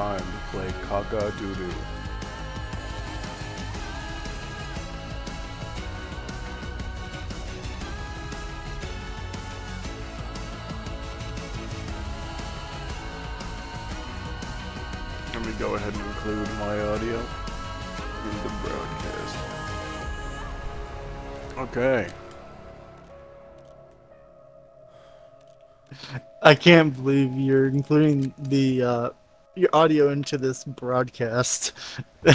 time to play Kaka. Let me go ahead and include my audio in the broadcast. Okay. I can't believe you're including the uh, your audio into this broadcast.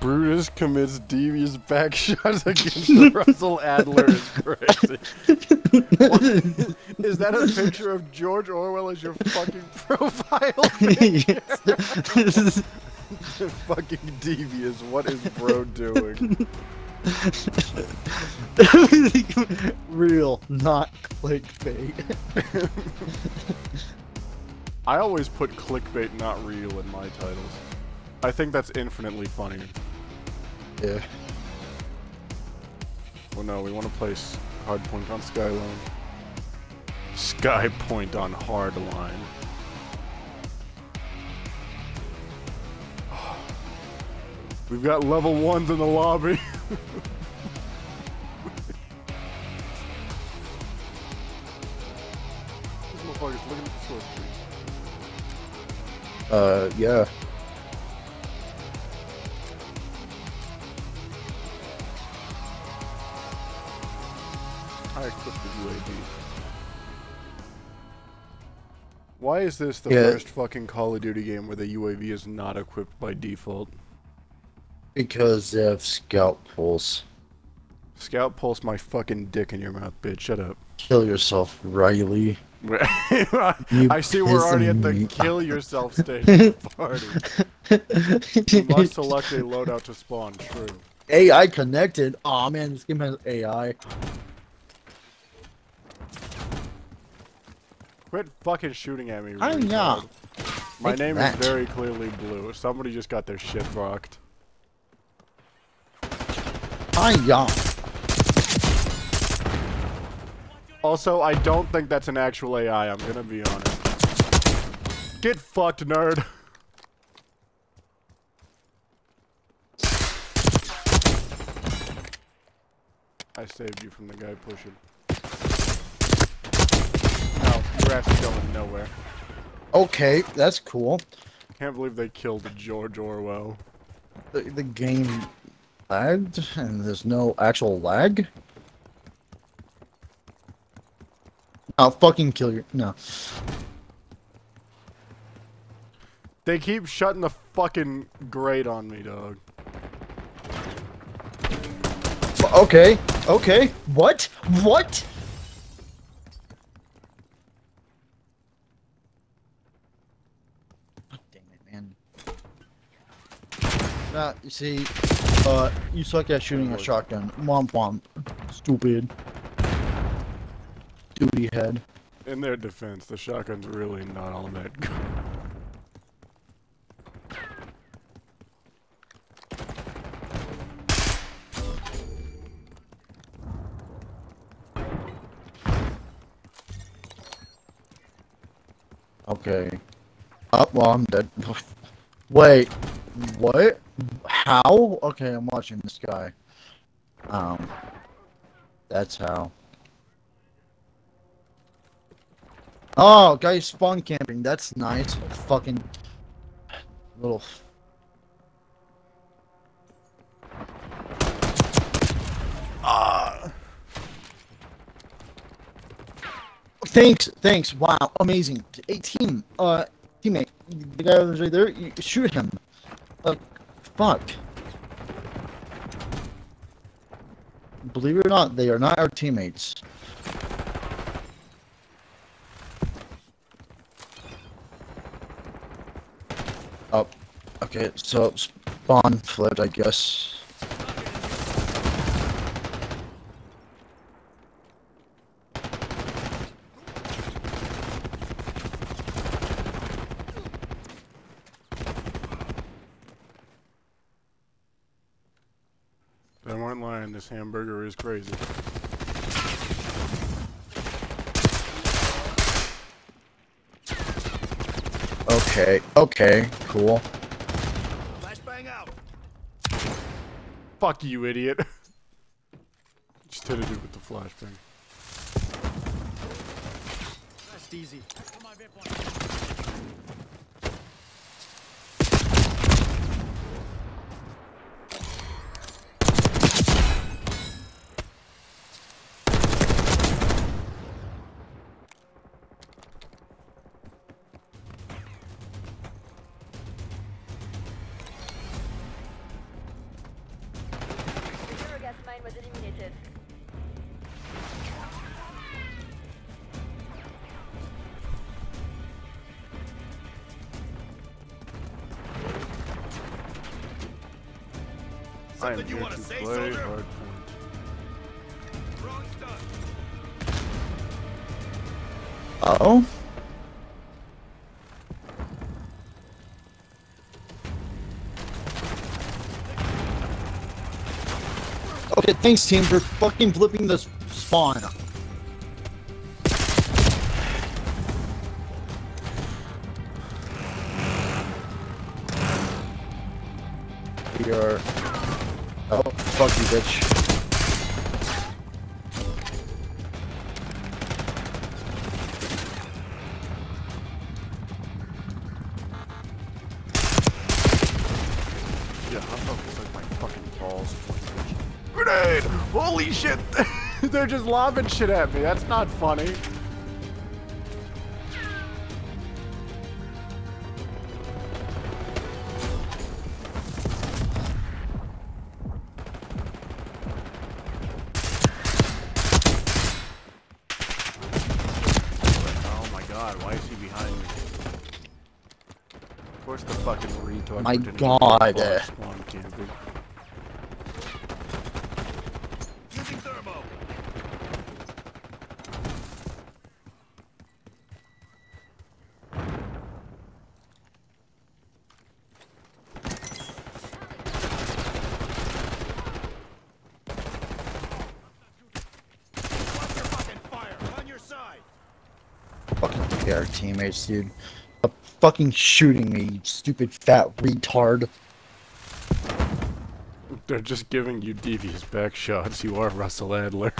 Brutus commits devious back shots against Russell Adler is crazy. Is that a picture of George Orwell as your fucking profile? Yes. fucking devious. What is bro doing? Real, not clickbait. I always put clickbait not real in my titles. I think that's infinitely funnier. Yeah. Well, no, we want to place hardpoint on Skyline. Skypoint on hardline. We've got level ones in the lobby. These motherfuckers looking at the source trees. Uh, yeah. I equipped the UAV. Why is this the Yeah. first fucking Call of Duty game where the UAV is not equipped by default? Because they have scout pulse. Scout pulse my fucking dick in your mouth, bitch. Shut up. Kill yourself, Riley. I see we're already at the kill yourself stage of the party. You must select a loadout to spawn, true. AI connected. Aw man, this game has AI. Quit fucking shooting at me, I'm know. My Take name that. is very clearly Blue. Somebody just got their shit rocked. Hiya. Also, I don't think that's an actual AI, I'm gonna be honest. Get fucked, nerd! I saved you from the guy pushing. No, you're actually going nowhere. Okay, that's cool. Can't believe they killed George Orwell. The, the game lagged, and there's no actual lag. I'll fucking kill you. No. They keep shutting the fucking grate on me, dog. Okay, okay. What? What? God damn it, man. Nah, you see, uh, you suck at shooting a shotgun. Womp womp. Stupid. Duty head. In their defense, the shotgun's really not all that good. Okay. Oh, well, I'm dead. Wait, what? How? Okay, I'm watching this guy. Um, that's how. Oh, guy spawn camping. That's nice. Fucking little. Ah. Thanks, thanks. Wow, amazing. A team, uh, teammate, the guy who's right there, you shoot him. Uh, fuck. Believe it or not, they are not our teammates. Oh, okay, so spawn flipped, I guess. ain't lying. This hamburger is crazy. Okay, okay, cool. Flashbang out. Fuck you, idiot. Just hit it with the flashbang. That's easy. I am Something you here wanna say, play soldier? hardpoint. Wrong stuff. Oh? Okay, thanks team for fucking flipping the s- spawn. Grenade! Holy shit! They're just lobbing shit at me. That's not funny. My God. bother spawn camping. Using thermo. Fucking fire. On your side. Fucking care teammates, dude. Fucking shooting me, you stupid fat retard. They're just giving you devious back shots. You are Russell Adler.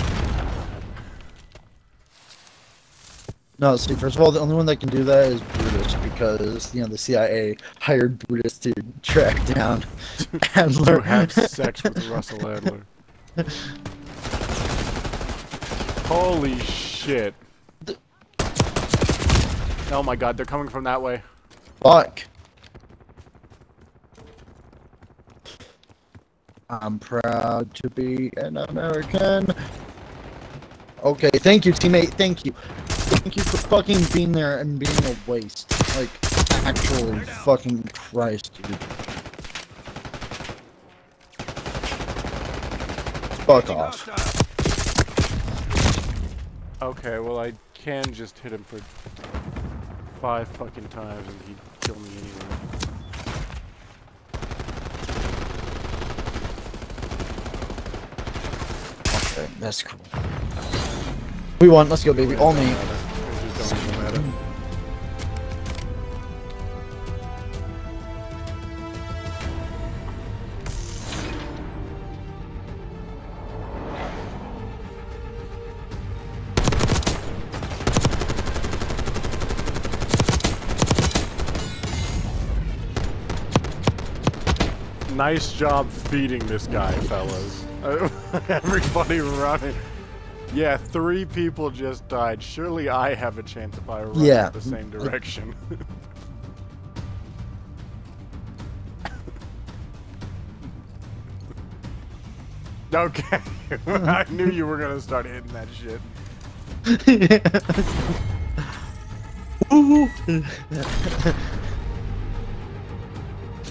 No, see, first of all, the only one that can do that is Brutus because, you know, the CIA hired Brutus to track down to Adler. have sex with Russell Adler. Holy shit. Oh my god, they're coming from that way. Fuck. I'm proud to be an American. Okay, thank you, teammate. Thank you. Thank you for fucking being there and being a waste. Like, actually, fucking Christ, dude. Fuck off. Okay, well I can just hit him for five fucking times and he'd kill me anyway. Okay, that's cool. We won. Let's go, baby. All me. Nice job feeding this guy, fellas. Everybody running. Yeah, three people just died. Surely I have a chance if I run Yeah. the same direction. okay. I knew you were gonna start hitting that shit. Ooh.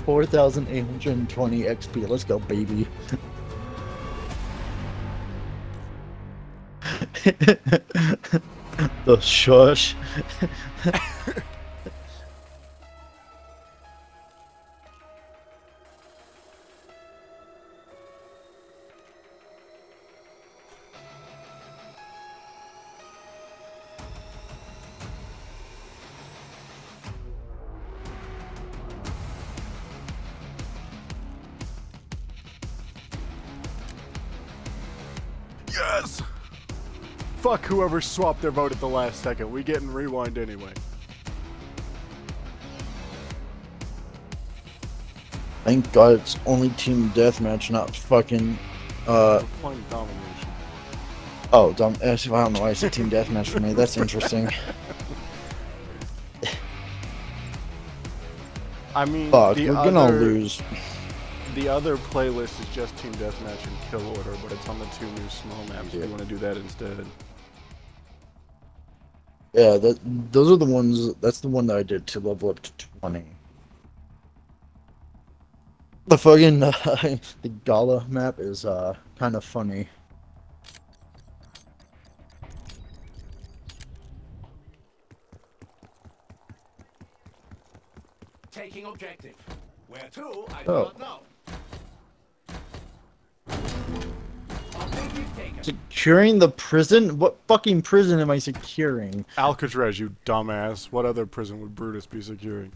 4,820 XP. Let's go, baby. the shush. Fuck whoever swapped their vote at the last second. We getting rewind anyway. Thank God it's only team deathmatch, not fucking. Uh We're playing domination. oh, dumb. I don't know why I said team deathmatch for me. That's interesting. I mean, Fuck, the we're gonna other, lose. The other playlist is just team deathmatch and kill order, but it's on the two new small maps. If Yeah. you want to do that instead. Yeah, that those are the ones. That's the one that I did to level up to twenty. The fucking uh, the Gala map is uh kind of funny. Taking objective. Where to, I Oh. do not know. Securing the prison? What fucking prison am I securing? Alcatraz, you dumbass. What other prison would Brutus be securing?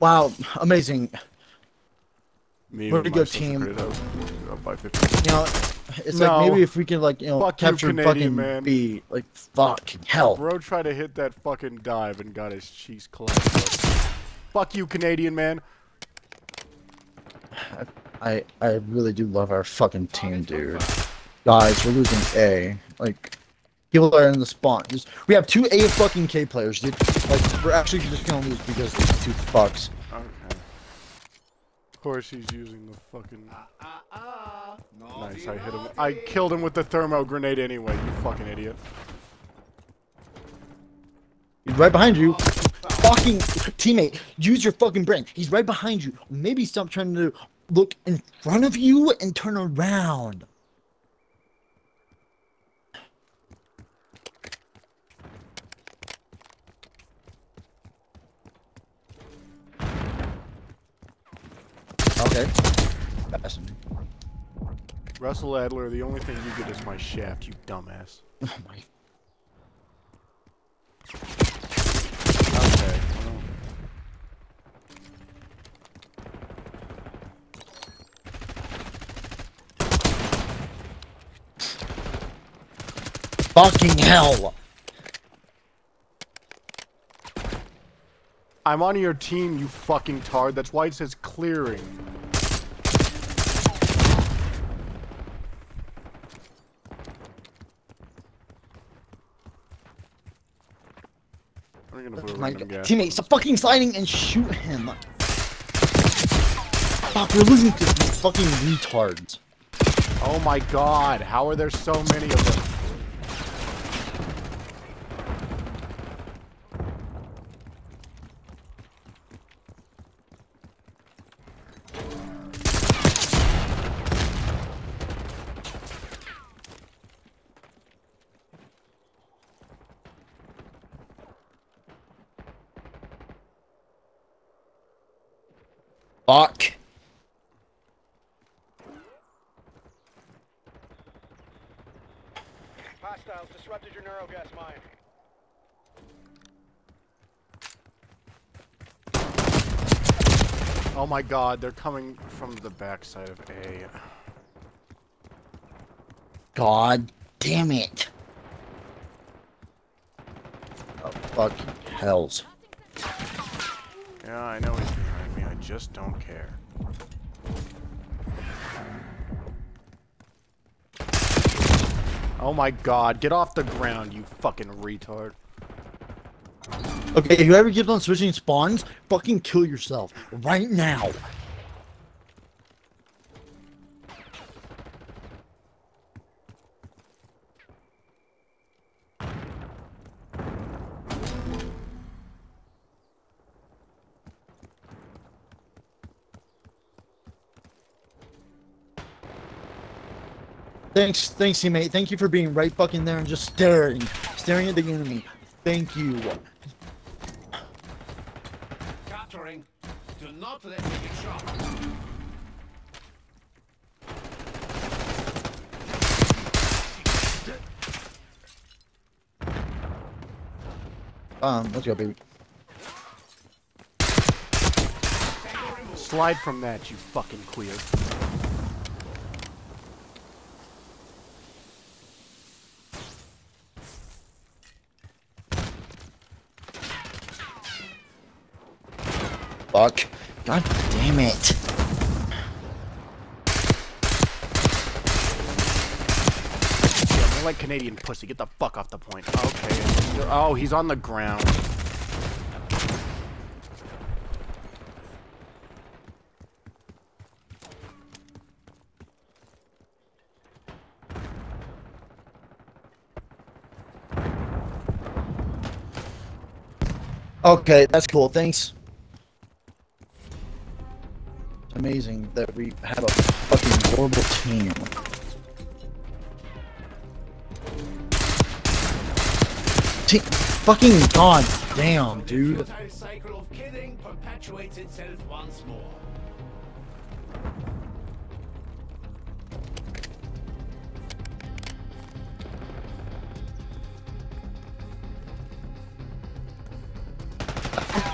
Wow, amazing. Me a my good team. up, up by 50. You know, it's No. like maybe if we can like you know Fuck you, capture Canadian fucking man. B, like fucking hell. Bro tried to hit that fucking dive and got his cheeks collapsed. Fuck you, Canadian man. I I really do love our fucking team, dude. Guys, we're losing A. Like, people are in the spawn. Just, we have two A fucking K players, dude. Like, we're actually just gonna lose because of these two fucks. Okay. Of course he's using the fucking... Ah, ah. No, Nice, I hit him. I killed him with the thermo grenade anyway, you fucking idiot. He's right behind you. Fucking teammate, use your fucking brain. He's right behind you. Maybe stop trying to look in front of you and turn around. Okay. That's- Russell Adler, the only thing you get is my shaft, you dumbass. Oh my Okay, well, fucking hell! I'm on your team, you fucking tard. That's why it says clearing. I'm gonna put a My gas. teammate, stop fucking sliding and shoot him. Fuck, we're losing to these fucking retards. Oh my god, how are there so many of them? Fuck. Hostiles disrupted your neurogas mine. Oh my god, they're coming from the backside of A. God damn it. Oh, fucking hells. Yeah, I know he's behind me, I just don't care. Oh my god, get off the ground, you fucking retard. Okay, if you ever keep on switching spawns, fucking kill yourself. Right now. Thanks, thanks, teammate. Thank you for being right fucking there and just staring, staring at the enemy. Thank you. do not let me get shot. Um, let's go, baby. Slide from that, you fucking queer. Fuck. God damn it. Yeah, more like Canadian pussy. Get the fuck off the point. Okay. Oh, he's on the ground. Okay, that's cool. Thanks. Amazing that we have a fucking horrible team. Te fucking god damn, dude. futile cycle of killing perpetuates itself once more.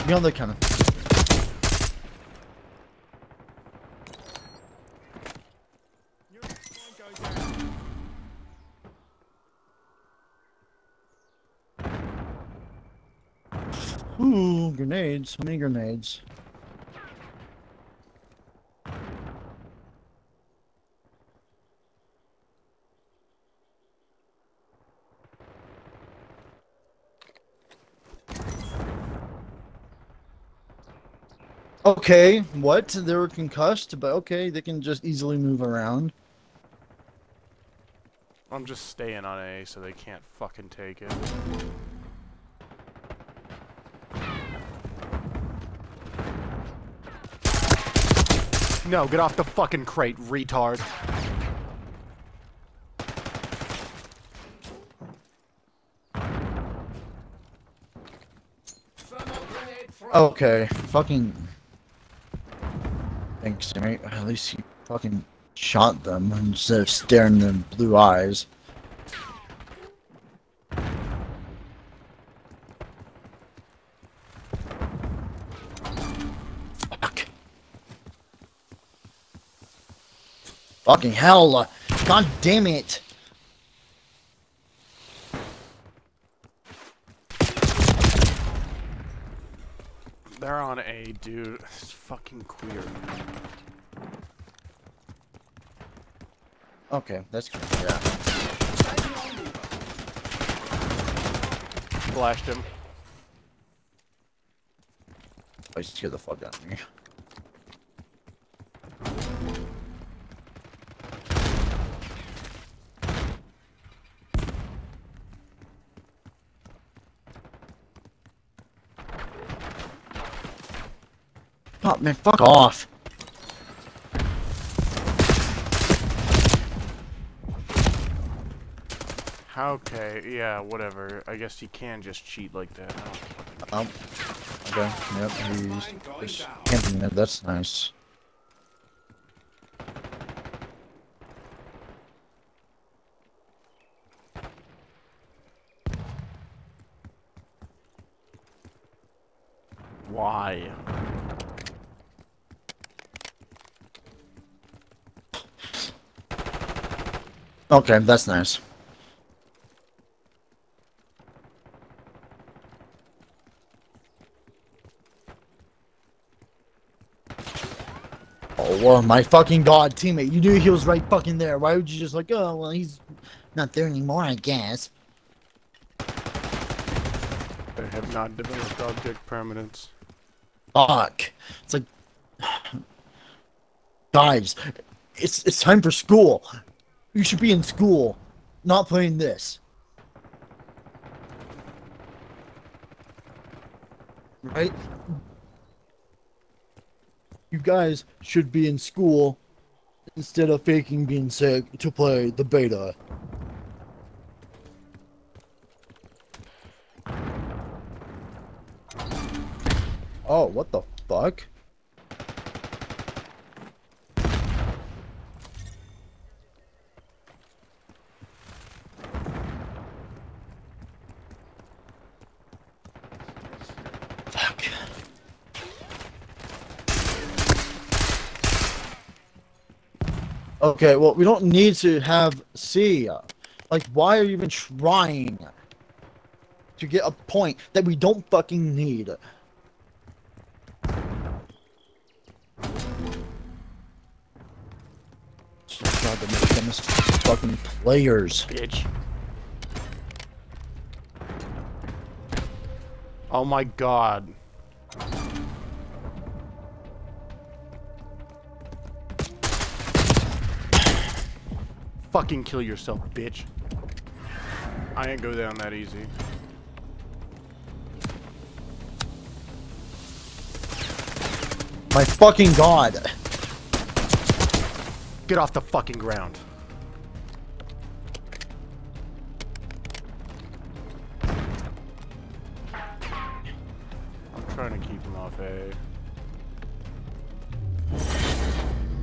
Be on the cannon. Ooh, grenades. How many grenades? Okay, what? They were concussed, but okay, they can just easily move around. I'm just staying on A so they can't fucking take it. No, get off the fucking crate, retard. Okay, fucking. Thanks, mate. At least he fucking shot them instead of staring them blue eyes. Fucking hell! uh, God damn it! They're on A, dude. It's fucking queer. Okay, that's good. Yeah. Flashed him. I scare the fuck out of me. Oh man, fuck off. Okay, yeah, whatever. I guess he can just cheat like that. I Um, okay, yep, he's Mine going just down. camping it, that's nice. Why? Okay, that's nice. Oh, well, my fucking god, teammate. You knew he was right fucking there. Why would you just like, oh, well, he's not there anymore, I guess. They have not developed object permanence. Fuck. It's like, guys, it's it's time for school. You should be in school, not playing this. Right? You guys should be in school instead of faking being sick to play the beta. Oh, what the fuck? Okay, well, we don't need to have C. Like, why are you even trying to get a point that we don't fucking need? God, fucking players. Bitch. Oh my god. Fucking kill yourself, bitch. I ain't go down that easy. My fucking god. Get off the fucking ground. I'm trying to keep him off A.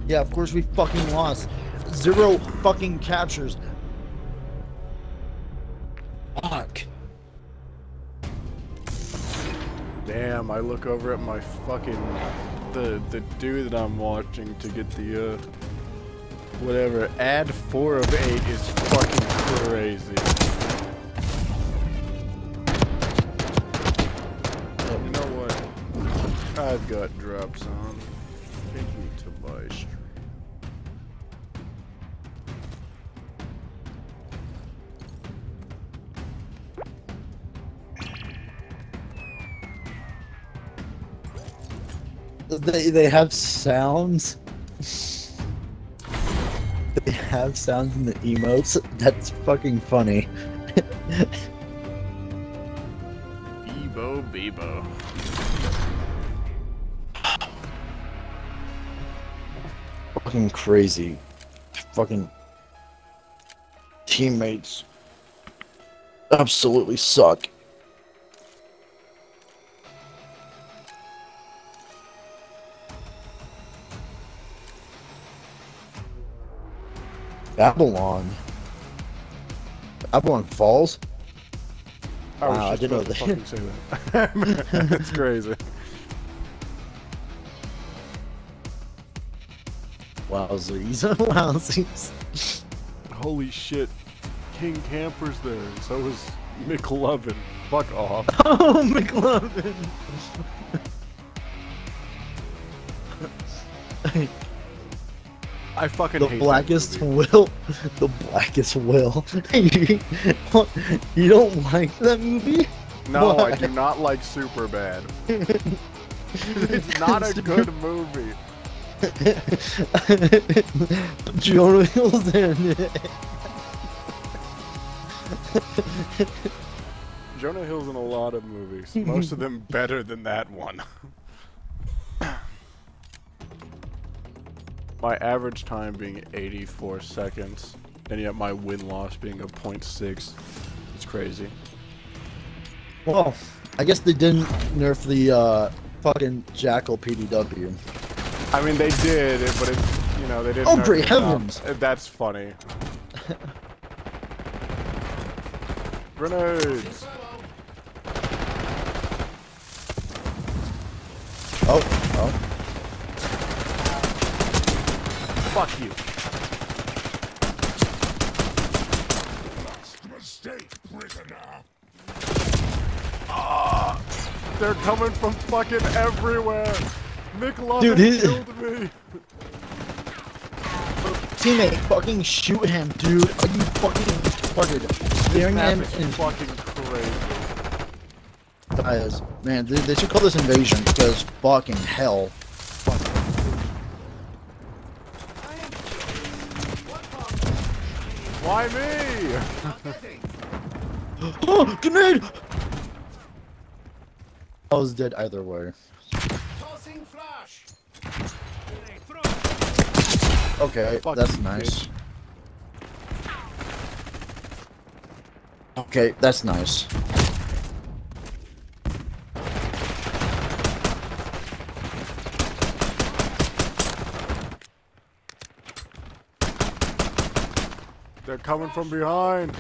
Yeah, of course we fucking lost. Zero fucking captures. Fuck. Damn, I look over at my fucking the the dude that I'm watching to get the uh whatever. Add four of eight is fucking crazy. You know what? I've got drops on. Take me to buy stream. They they have sounds. They have sounds in the emotes. That's fucking funny. Bebo Bebo. Fucking crazy. Fucking teammates absolutely suck. Babylon. Babylon Falls? I Wow, I didn't know that. fucking say that. That's crazy. Wowzies. Wowzies. Holy shit. King Camper's there, and so is McLovin. Fuck off. Oh, McLovin. I fucking the hate blackest will. The blackest will. you, don't like that movie? No, I do not like Superbad. it's not a good movie. Jonah Hill's in it. Jonah Hill's in a lot of movies. Most of them better than that one. My average time being 84 seconds, and yet my win-loss being a 0.6. It's crazy. Well, I guess they didn't nerf the uh, fucking Jackal PDW. I mean, they did, but it's, you know, they didn't. Oh, great heavens. Uh, That's funny. Grenades! Oh, Fuck you. Mistake, prisoner. Ah, they're coming from fucking everywhere. McLovin Dude, he- killed me. Teammate, fucking shoot him, dude. Are you fucking retarded? Staring Map him is in fucking crazy. Guys, man, they, they should call this invasion because fucking hell. Why me? Oh, grenade! I was dead either way. Tossing flash. Okay, Fuck that's you, nice. Okay, that's nice. Coming from behind.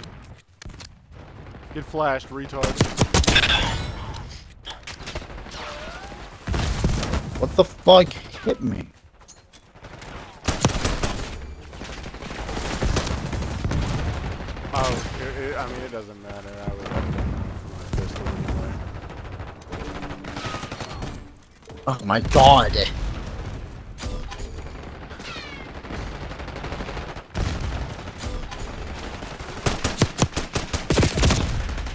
Get flashed, retard. What the fuck hit me? Oh, it, it, I mean, it doesn't matter. I would have my pistol anyway. Oh my god.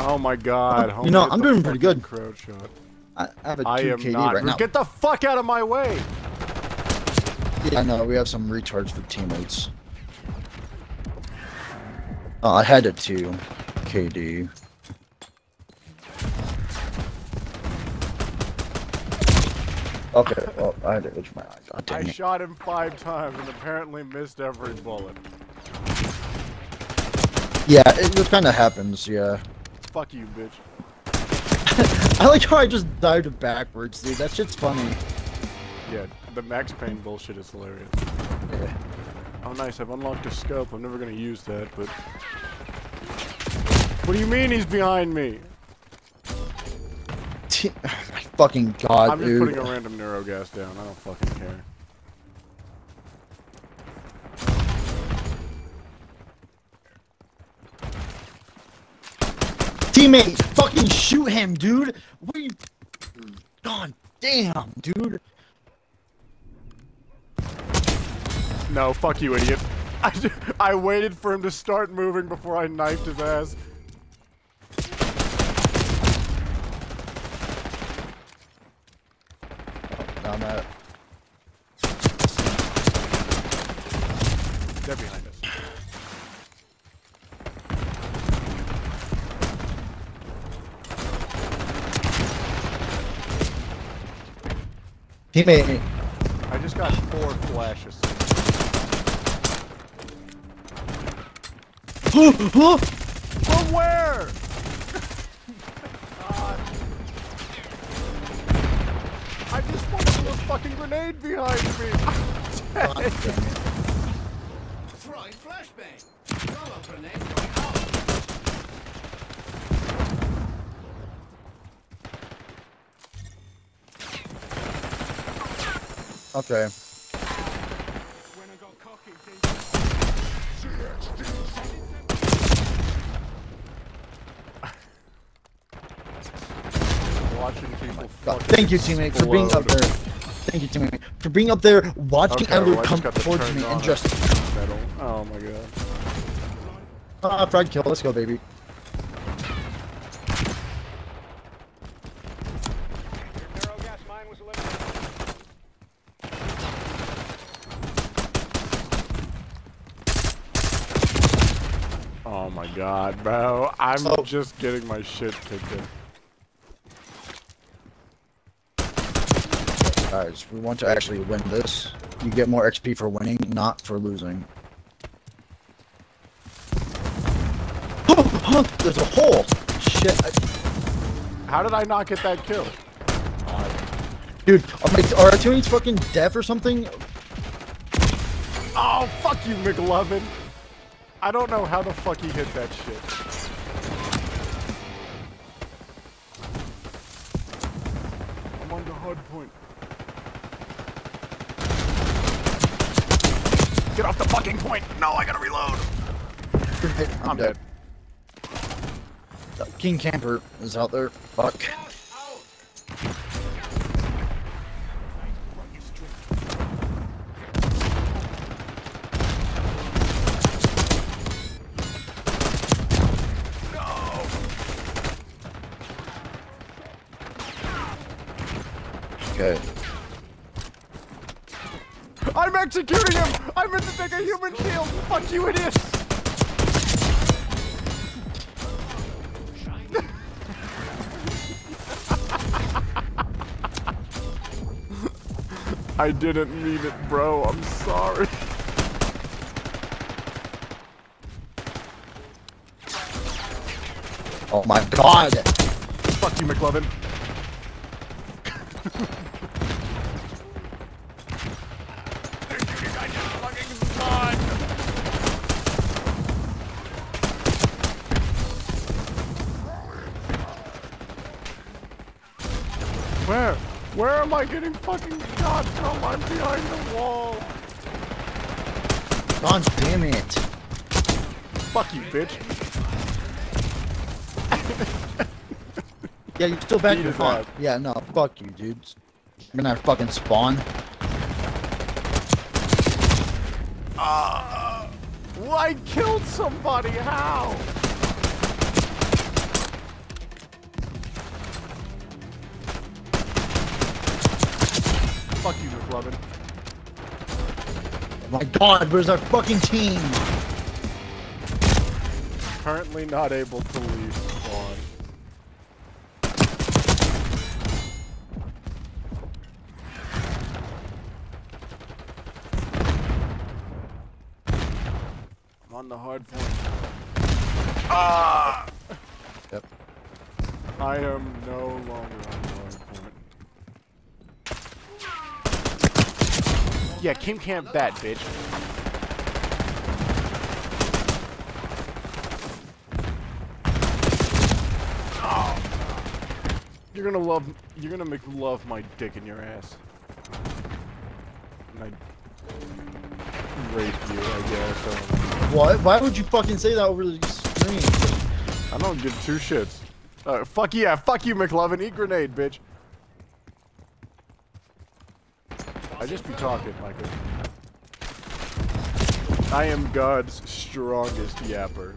Oh my god. You know, I'm doing pretty good. Crowd shot. I I have a 2 I am KD not. right now. Get the fuck out of my way! Yeah, no, we have some retards for teammates. Oh, I had a 2 KD. Okay, well, I had to itch my eye. God I it. shot him five times and apparently missed every bullet. Yeah, it just kind of happens, yeah. Fuck you, bitch. I like how I just dived backwards, dude. That shit's funny. Yeah, the Max Payne bullshit is hilarious. Yeah. Oh, nice. I've unlocked a scope. I'm never gonna use that, but. What do you mean he's behind me? My fucking god, I'm just dude. putting a random neurogas down. I don't fucking care. Teammate, fucking shoot him, dude. We. God damn, dude. No, fuck you, idiot. I, ju- I waited for him to start moving before I knifed his ass. Down that. They're behind us. Teammate. I just got four flashes. From where? I just wanted a fucking grenade behind me. God. Throwing flashbang. Throw a grenade Okay. When I got cocky, Watching people God, Thank you, teammate, for being up there. Thank you, teammate, for being up there, watching Okay, Edward well, come just got the towards turned me and just. metal. Oh my god. Ah, fried kill. Let's go, baby. Neurogas mine was eliminated. Oh my god, bro. I'm just getting my shit kicked in. Guys, we want to actually win this. You get more XP for winning, not for losing. Oh, There's a hole! Shit. I- How did I not get that kill? Dude, are, my, are our teammates fucking deaf or something? Oh, fuck you, McLovin. I don't know how the fuck he hit that shit. I'm on the hard point. Get off the fucking point! No, I gotta reload! I'm, I'm dead. dead. King Camper is out there. Fuck. Shield! Fuck you, idiot! I didn't mean it, bro. I'm sorry. Oh my god! Fuck you, McLovin. Where? Where am I getting fucking shot from? I'm behind the wall. God damn it! Fuck you, bitch. Yeah, you're still back in ass. Yeah, no, fuck you, dudes. I'm gonna fucking spawn. Well, I killed somebody. How? Fuck you, McLovin. Oh my god, where's our fucking team? Currently not able to leave spawn. I'm on the hard point. Ah! Yep. I am no longer on the hard point. Yeah, Kim Camp that, bitch. Oh. You're gonna love. You're gonna make love my dick in your ass. And I rape you, I guess. I don't. What? Why would you fucking say that over the screen? I don't give two shits. Uh, fuck yeah, fuck you, McLovin. Eat grenade, bitch. I just be talking, Michael. I am God's strongest yapper.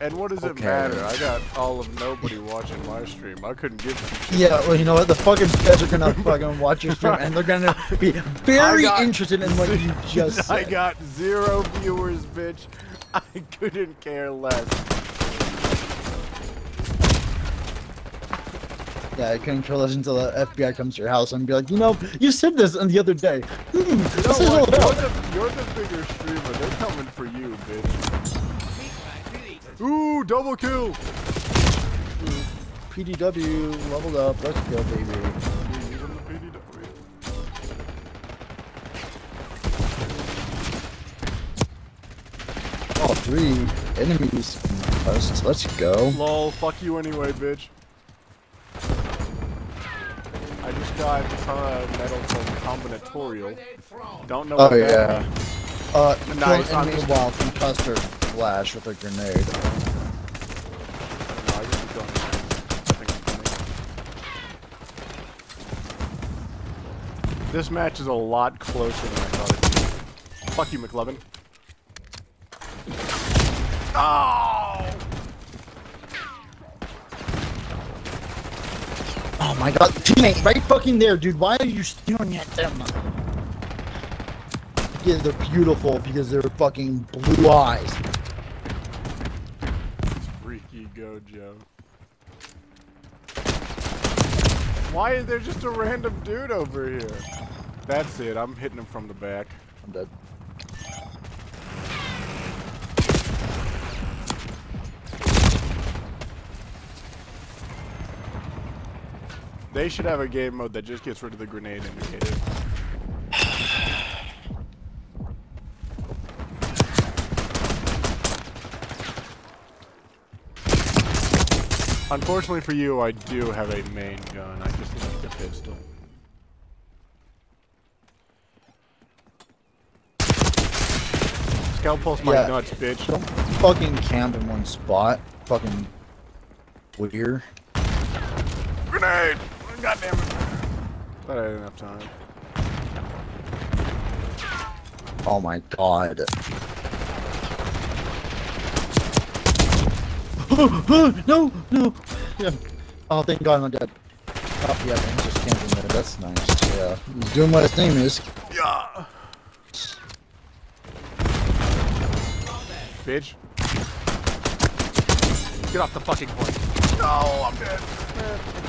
And what does it matter? I got all of nobody watching my stream. I couldn't give two shits. Yeah, well, you know what? The fucking guys are gonna fucking watch your stream and they're gonna be very got- interested in what you just said. I got zero viewers, bitch. I couldn't care less. Yeah, care less until the FBI comes to your house and be like, you know, you said this on the other day. Hmm, You know this is all what? You're the, you're the bigger streamer. They're coming for you, bitch. Ooh, double kill. PDW leveled up. Let's go, baby. Give him the PDW. All three enemies. Let's go. Lol, fuck you anyway, bitch. I just got uh, medal from combinatorial. Don't know Oh what that yeah. Uh, Nice, I'm just- while concussed or flash with a grenade. No, I just don't know. I think I'm funny. This match is a lot closer than I thought it'd be. Fuck you, McLovin. Oh! Oh my god, teammate, right fucking there, dude. Why are you staring at them? Yeah, they're beautiful because they're fucking blue eyes. Freaky Gojo. Why is there just a random dude over here? That's it, I'm hitting him from the back. I'm dead. They should have a game mode that just gets rid of the grenade indicator. Unfortunately for you, I do have a main gun. I just like the pistol. Scalp pulse my Yeah. nuts, bitch. Don't fucking camp in one spot. Fucking weird. Grenade! God damn it. But I didn't have time. Oh my god. no, no. Yeah. Oh, thank god I'm dead. Oh, yeah, he's just camping there. That's nice. Yeah. He's doing what his name is. Yeah. Bitch. Get off the fucking point. No, I'm dead. Uh,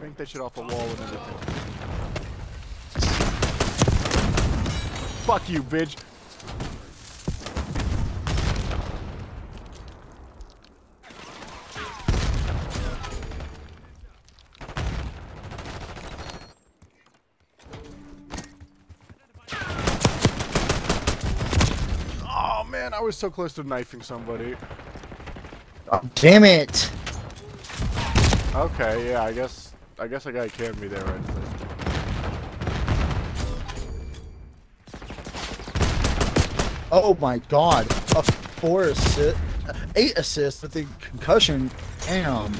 Bank that shit off the wall and everything. Fuck you, bitch. Oh man, I was so close to knifing somebody. Oh, damn it. Okay, yeah, I guess I guess a guy can be there right. Oh my god. A four assist. Eight assists with the concussion. Damn.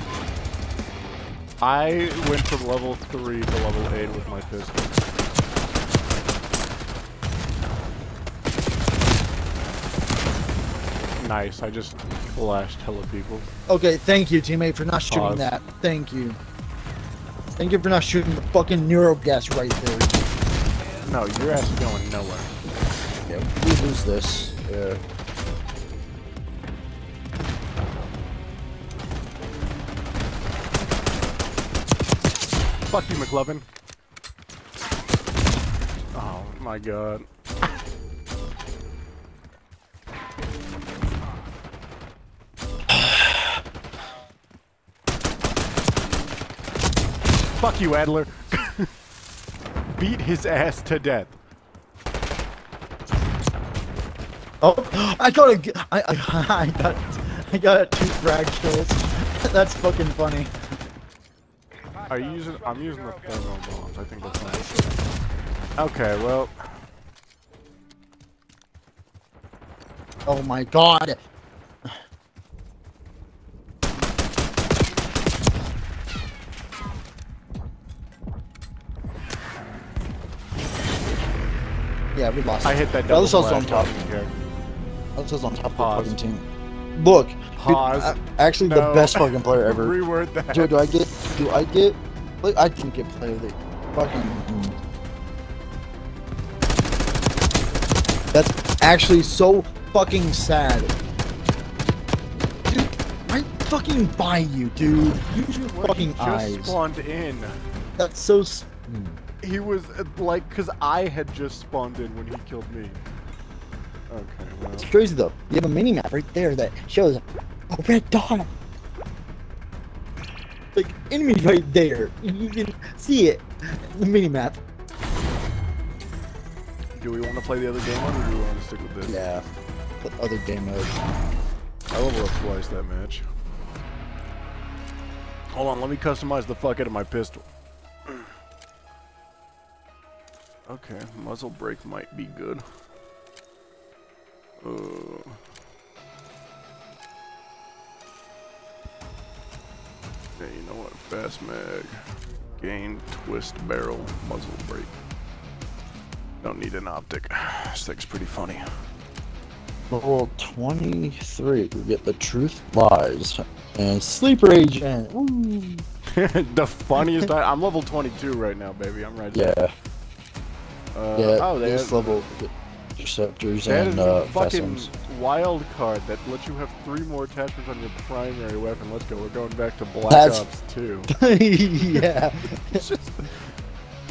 I went from level 3 to level 8 with my pistol. Nice, I just flashed hella people. Okay, thank you, teammate, for not shooting Pause. that. Thank you. Thank you for not shooting the fucking neuro gas right there. No, your ass is going nowhere. Yeah, we lose this. Yeah. Fuck you, McLovin. Oh my god. Fuck you, Adler. Beat his ass to death. Oh, I got a, I, I, I got, I got two frag kills. That's fucking funny. Are you using? I'm using the thermal bombs. I think that's nice. Okay, well, Oh my god. Yeah, we lost. I hit that double cell's on top. here. On top Pause. of the fucking team. Look, dude, Pause. a- actually the best fucking player ever. Reword that. Do, do I get? Do I get? Like, I didn't get player of the fucking. That's actually so fucking sad. Dude, I fucking buy you, dude. Use your fucking he just eyes. spawned in. That's so. s- hmm. He was uh, like, cause I had just spawned in when he killed me. Okay, well. It's crazy though. You have a mini map right there that shows a red dot. Like enemy right there. You can see it. The mini map. Do we want to play the other game mode or do we want to stick with this? Yeah. The other game mode. I level up twice that match. Hold on, let me customize the fuck out of my pistol. Okay, muzzle brake might be good. Uh, yeah, you know what? Fast mag, gain, twist, barrel, muzzle brake. Don't need an optic. This thing's pretty funny. Level 23. We get the truth lies. And sleeper agent. The funniest I, I'm level 22 right now, baby. I'm right there. Yeah. Uh, Yeah. oh, they have, level interceptors they and uh, a fucking wild card that lets you have three more attachments on your primary weapon. Let's go. We're going back to Black That's- Ops 2. yeah. It's just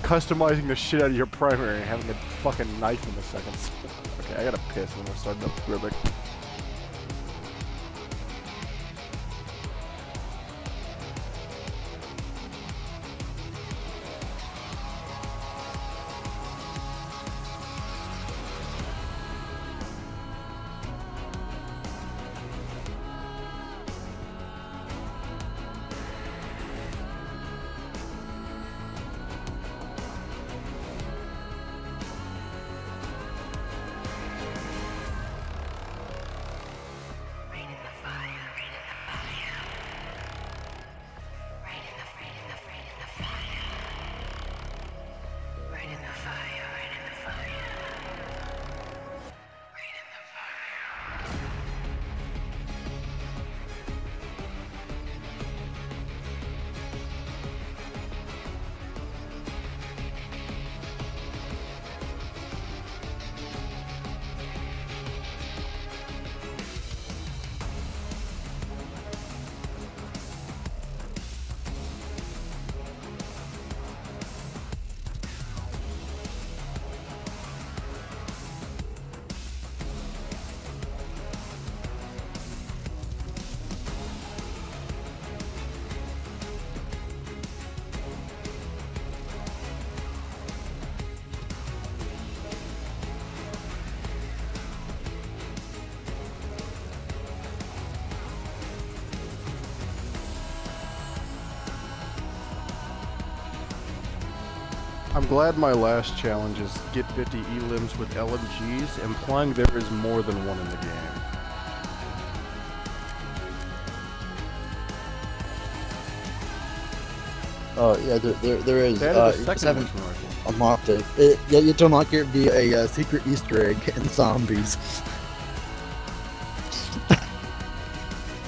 customizing the shit out of your primary and having a fucking knife in the seconds. Okay, I gotta piss and we're starting up real quick. I'm glad my last challenge is get 50 elims with LMGs, implying there is more than one in the game. Oh yeah, there, there, there is. Uh, a second rifle. it. it. Yeah, you unlock it via a uh, secret Easter egg in zombies.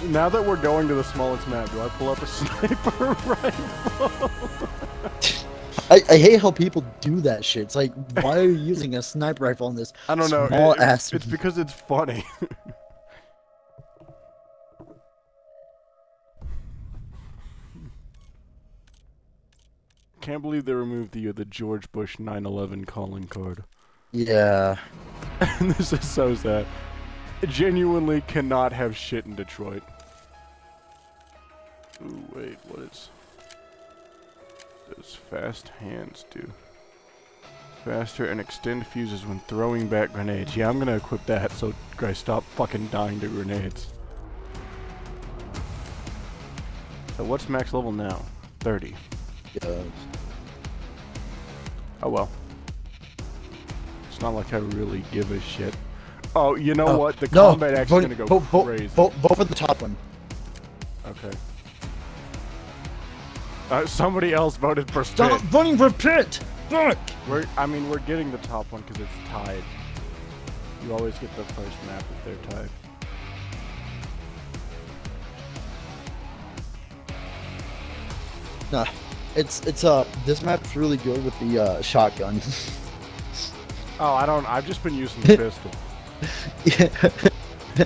Now that we're going to the smallest map, do I pull up a sniper rifle? I, I hate how people do that shit. It's like, why are you using a sniper rifle on this I don't know. small it- ass? it's because it's funny. Can't believe they removed the uh, the George Bush 9/11 calling card. yeah. and this is so sad. Genuinely cannot have shit in Detroit. Ooh, wait, what is does fast hands do? Faster and extend fuses when throwing back grenades. Yeah, I'm gonna equip that so guys stop fucking dying to grenades. So what's max level now? 30. yeah. Oh well. It's not like I really give a shit. Oh, you know Oh, what? The no, combat actually vote, gonna go vote, crazy. Vote, vote for the top one. Okay. Uh, somebody else voted for Stop Pit. voting for Pit! Fuck! We're, I mean, we're getting the top one because it's tied. You always get the first map if they're tied. Nah, it's it's uh this map's really good with the uh shotgun. Oh, I don't. I've just been using the pistol. yeah.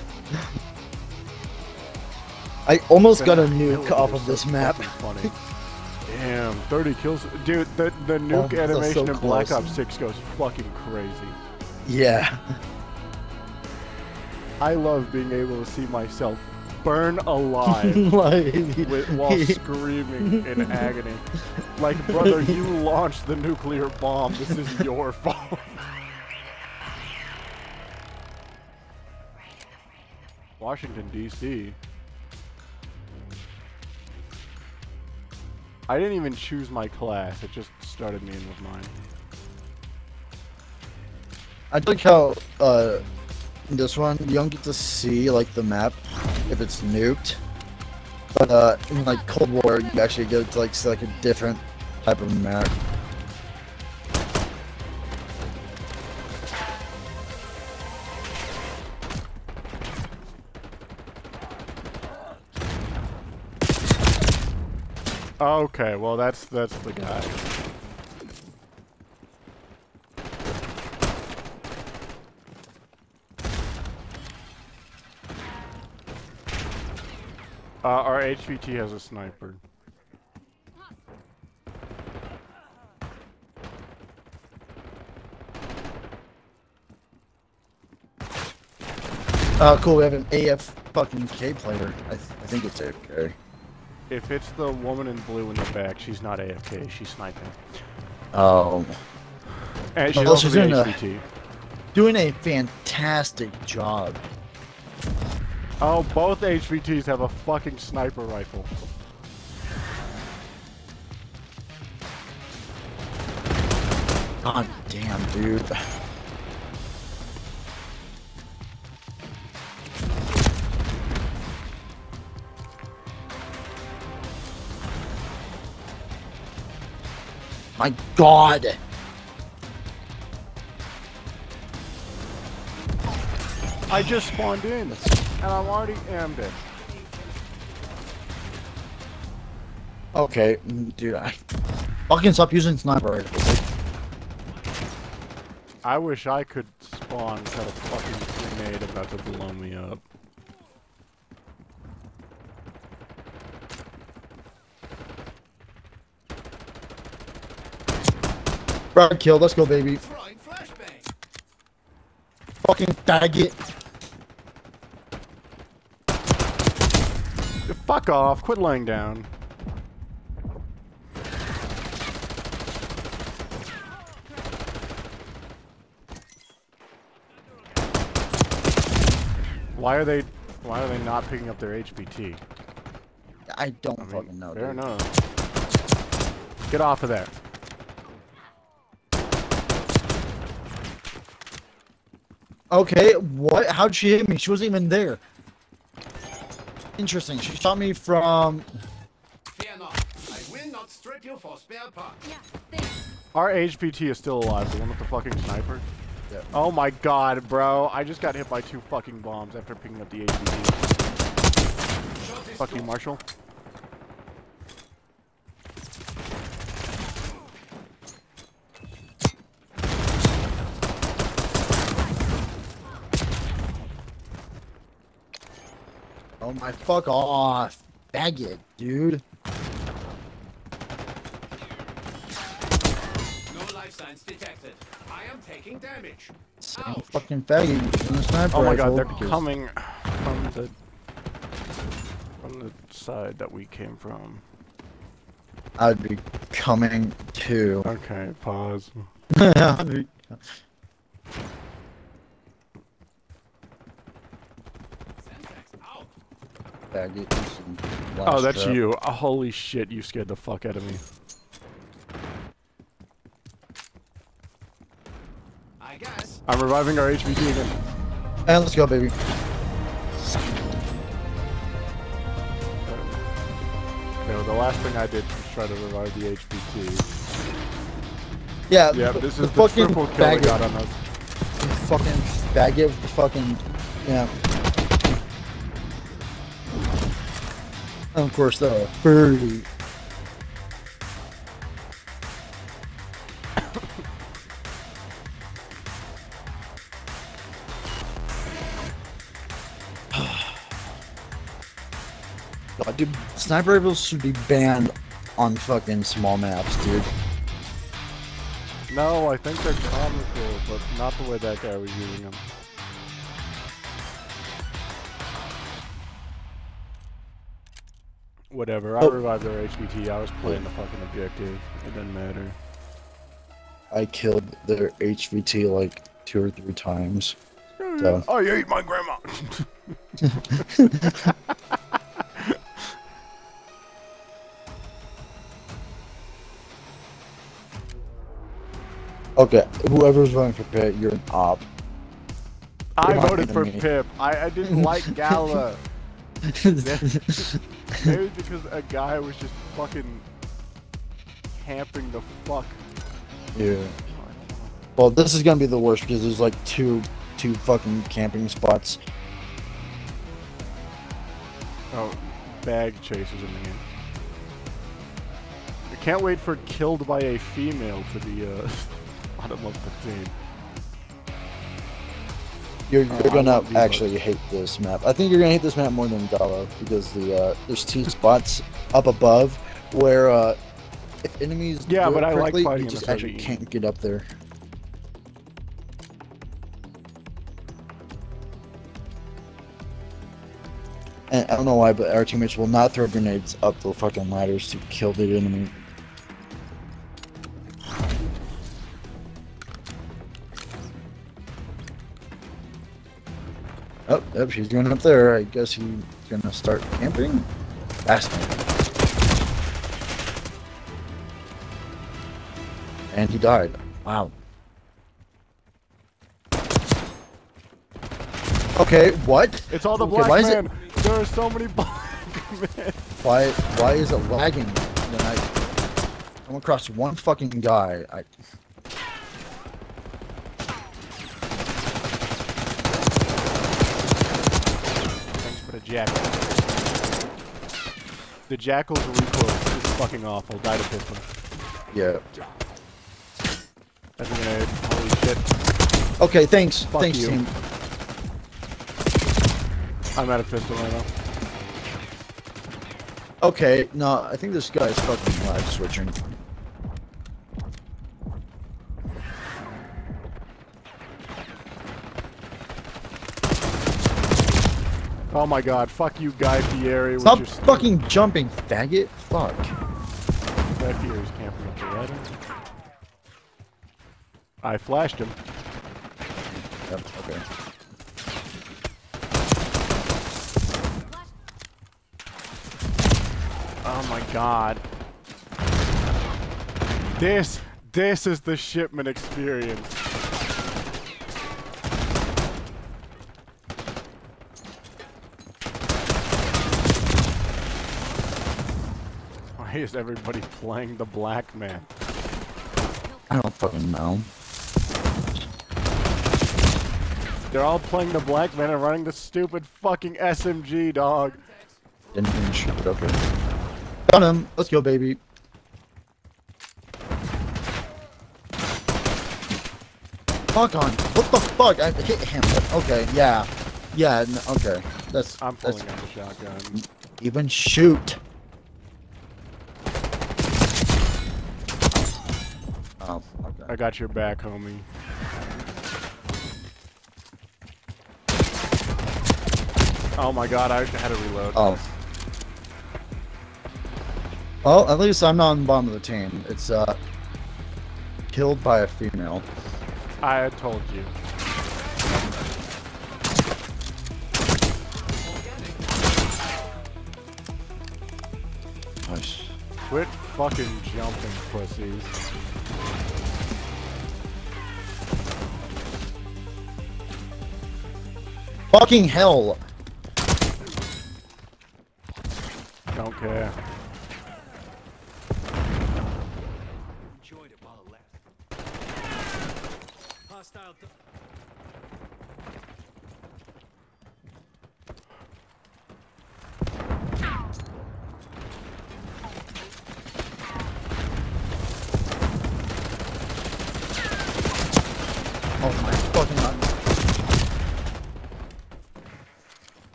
I almost got a nuke off of this map. Fucking Funny. Damn, 30 kills. Dude, the, the nuke that's so animation in Black. Ops 6 goes fucking crazy. Yeah. I love being able to see myself burn alive like, with, while screaming in agony. Like, brother, you launched the nuclear bomb. This is your fault. Washington, D.C. I didn't even choose my class. It just started me in with mine. I like how uh in this one you don't get to see like the map if it's nuked. But uh in like Cold War you actually get to like see like a different type of map. Okay, well that's that's the guy. Uh, our HVT has a sniper. Uh cool, we have an AF fucking K player. I, th I think it's AFK. If it's the woman in blue in the back, she's not AFK. She's sniping. Oh. And she's Oh, also she's in a- Doing a fantastic job. Oh, both HVTs have a fucking sniper rifle. God damn, dude. My god! I just spawned in, and I'm already it. Okay, dude, I fucking stop using sniper rifles. I wish I could spawn without a fucking grenade about to blow me up. Brad kill, let's go, baby. Fucking faggot. Fuck off, quit laying down. Why are they why are they not picking up their HVT? I don't I mean, fucking know, fair dude. enough. Get off of there. Okay, what? How'd she hit me? She wasn't even there. Interesting. She shot me from. Fear not. I will not strip you for spare parts. Yeah, thanks. Our HVT is still alive, the one with the fucking sniper. Yeah. Oh my god, bro. I just got hit by two fucking bombs after picking up the HVT. Fucking Marshall. My fuck off. Faggot, dude. No life signs detected. I am taking damage. Same Ouch. fucking faggot using Oh my god, they're because- coming from the from the side that we came from. I'd be coming too. Okay, pause. I'd be- Semtex out. Faggot using Oh, that's trap. you. Oh, holy shit, you scared the fuck out of me. I guess. I'm reviving our HVT again. And let's go, baby. No, the last thing I did was try to revive the HVT. Yeah, Yeah, the, this is the fucking triple kill they got on us. the fucking faggot with the fucking, yeah. Of course, the birdie. God, dude, sniper rifles should be banned on fucking small maps, dude. No, I think they're comical, but not the way that guy was using them. Whatever, I Oh. revived their HVT, I was playing the fucking objective. It doesn't matter. I killed their HVT like two or three times. Hmm. So- oh, I ate my grandma! Okay, whoever's voting for Pit, you're an op. I voted for me. Pip. I, I didn't like Gala. Maybe because a guy was just fucking camping the fuck. yeah. Well, this is gonna be the worst because there's like two, two fucking camping spots. Oh, bag chasers in the game. I can't wait for killed by a female to be uh, bottom of the team. You're, Oh, you're gonna actually hate this map. I think you're gonna hate this map more than Gala because the uh, there's two spots up above where uh, if enemies Yeah, but I like fighting you just actually can't get up there. And I don't know why, but our teammates will not throw grenades up the fucking ladders to kill the enemy. Yep, she's going up there. I guess he's gonna start camping. Fascinating. And he died. Wow. Okay, what? It's all the Okay, black why is it- There are so many black men. Why why is it lagging when I come across one fucking guy? I Thanks for the jackal. The jackal's recoil is fucking awful. Died a pistol. yeah. That's a grenade. Holy shit. Okay, thanks. Fuck thanks, you. team. I'm out of pistol right now. Okay, no, I think this guy's fucking live switching. Oh my god. Fuck you, Guy Fieri. Stop stupid- fucking jumping, faggot. Fuck. Guy Fieri's camping up the ladder. I flashed him. Yep, okay. Oh my god. This, this is the shipment experience. Is everybody playing the black man? I don't fucking know. They're all playing the black man and running the stupid fucking SMG, dog. Didn't even shoot. Okay. Got him. Let's go, baby. Fuck on. What the fuck? I hit him. Okay, yeah. Yeah, okay. That's, I'm that's pulling out the shotgun. even shoot. Oh, okay. I got your back, homie. Oh my god, I had to reload. Oh. Well, at least I'm not on the bottom of the team. It's, uh, killed by a female. I told you. Quit fucking jumping, pussies. Fucking hell! Don't care.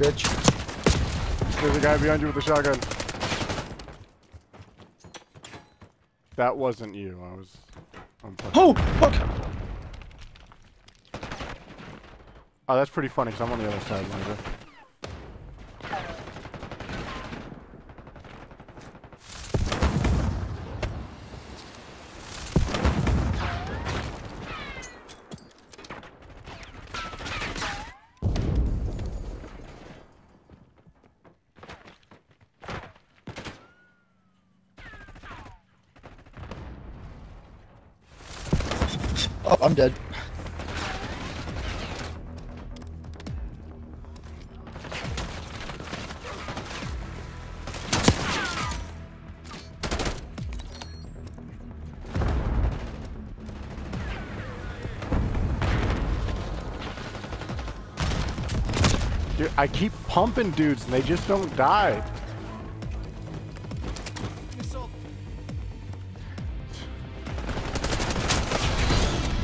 Bitch. There's a guy behind you with a shotgun. That wasn't you. I was. I'm Oh, fuck! Oh, that's pretty funny because I'm on the other side. I keep pumping dudes and they just don't die.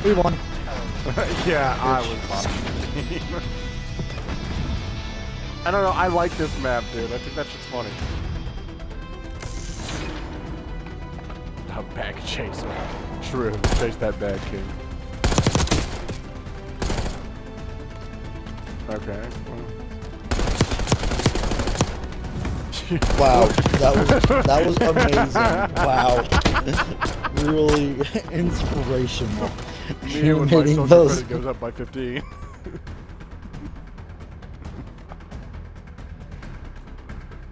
We won. yeah, I was. I don't know. I like this map, dude. I think that shit's funny. A bag chaser. True. Chase that bag king. Okay. Wow, that was that was amazing. Wow, really inspirational. Me when my social those. credit goes up by 15.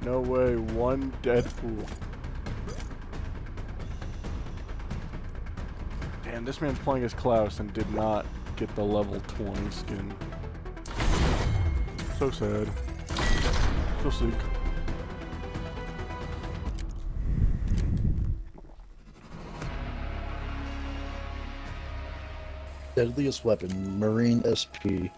no way, one Deadpool. Damn, this man's playing as Klaus and did not get the level 20 skin. So sad. So sick. Deadliest weapon, Marine SP.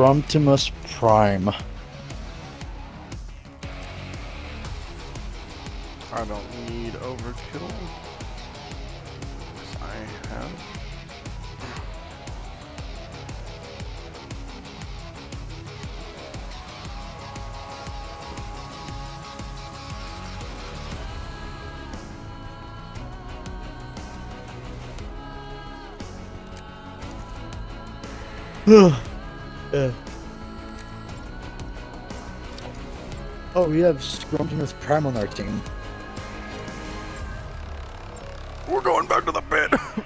Rumtimus Prime. I don't need overkill. I have. Ugh. We have Scrumptious Prime on our team. We're going back to the pit.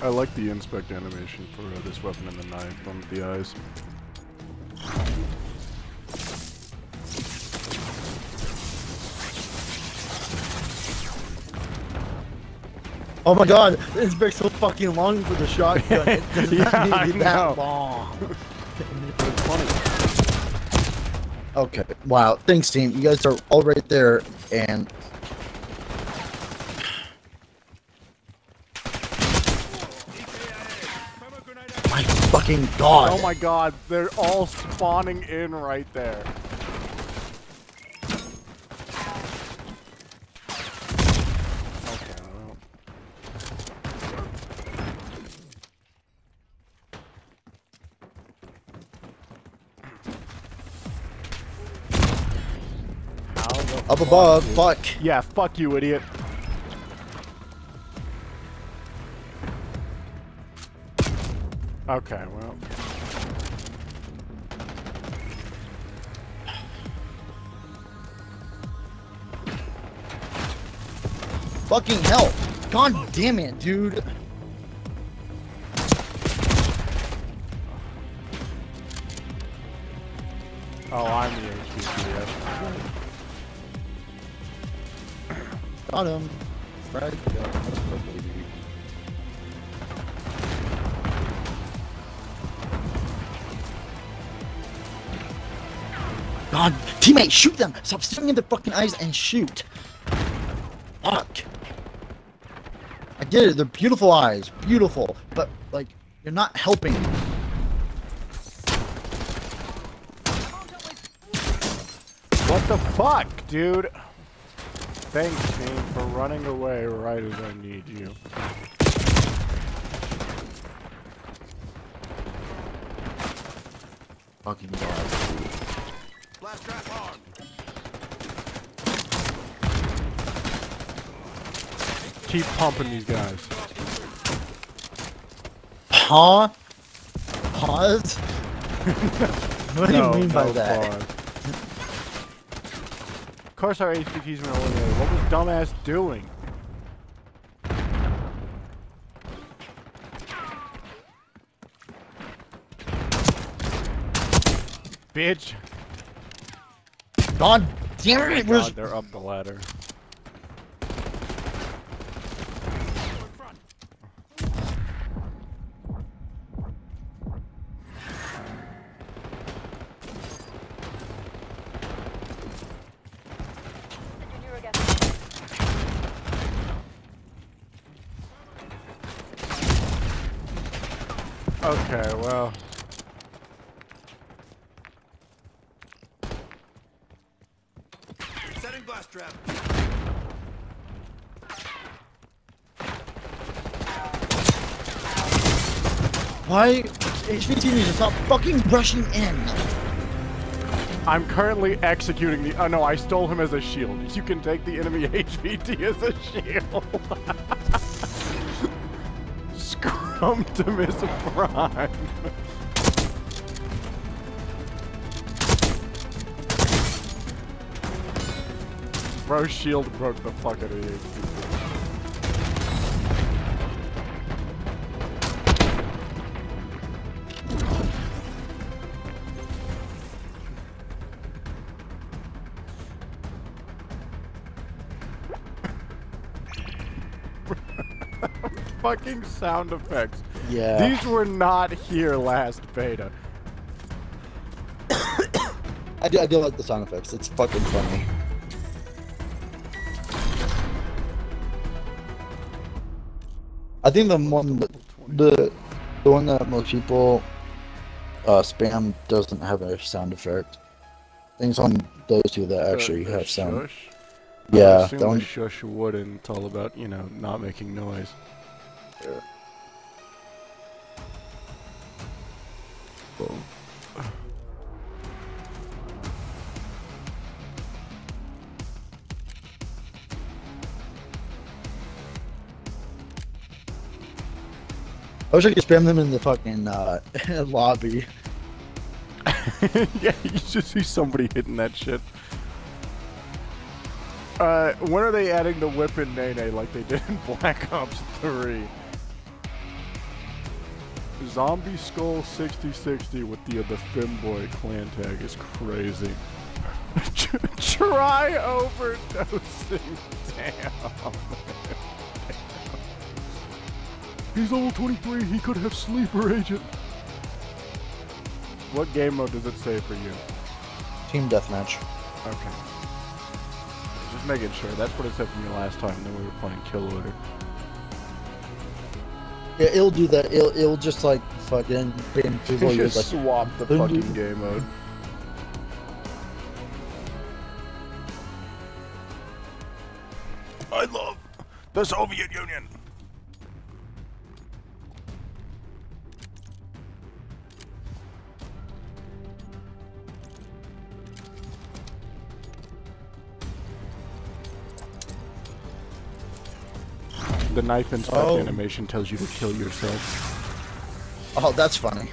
I like the inspect animation for uh, this weapon and the knife on the eyes. Oh my god, this break's so fucking long for the shotgun. It does Yeah, not need to be that long. Okay, wow, thanks team. You guys are all right there, and my fucking god. Oh my god, they're all spawning in right there. Okay, well. How the Up fuck, above, fuck. Yeah, fuck you, idiot. Okay, well. Fucking hell. God damn it, dude. Oh, I'm the HPC. Got him. Right. God, teammate, shoot them! Stop staring in the fucking eyes and shoot! Fuck! I get it, they're beautiful eyes, beautiful, but, like, you're not helping. What the fuck, dude? Thanks, team, for running away right as I need you. Fucking god. Blast trap on. Keep pumping these guys. Huh? Pause? what do No, you mean by that? pause. Of course our HVT's been eliminated. What was dumbass doing? Bitch! God damn it! Oh where's God, they're up the ladder. Junior gas. Okay, well. Setting blast trap. Why? HVT needs to stop fucking rushing in. I'm currently executing the. Oh no, I stole him as a shield. You can take the enemy HVT as a shield. Scrumptimus Prime. Bro, shield broke the fuck out of the Fucking sound effects. Yeah. These were not here last beta. I do, I do like the sound effects. It's fucking funny. I think the one that the the one that most people uh, spam doesn't have a sound effect. I think it's on those two that actually the have sound. shush? I Yeah, assume that one. shush wouldn't. It's all about, you know, not making noise. I wish I could spam them in the fucking uh, lobby. yeah, you just see somebody hitting that shit. Uh, when are they adding the whip in Nene like they did in Black Ops 3? Zombie Skull 6060 with the uh, the Femboy clan tag is crazy. Try overdosing. Damn. He's level 23. He could have sleeper agent. What game mode does it say for you? Team deathmatch. Okay. Just making sure. That's what it said for me last time. Then we were playing Kill Order. Yeah, it'll do that. It'll, it'll just like fucking bam people. You're just like, swap the fucking boom. game mode. I love the Soviet Union. The knife inspect Oh. animation tells you to kill yourself. oh, that's funny.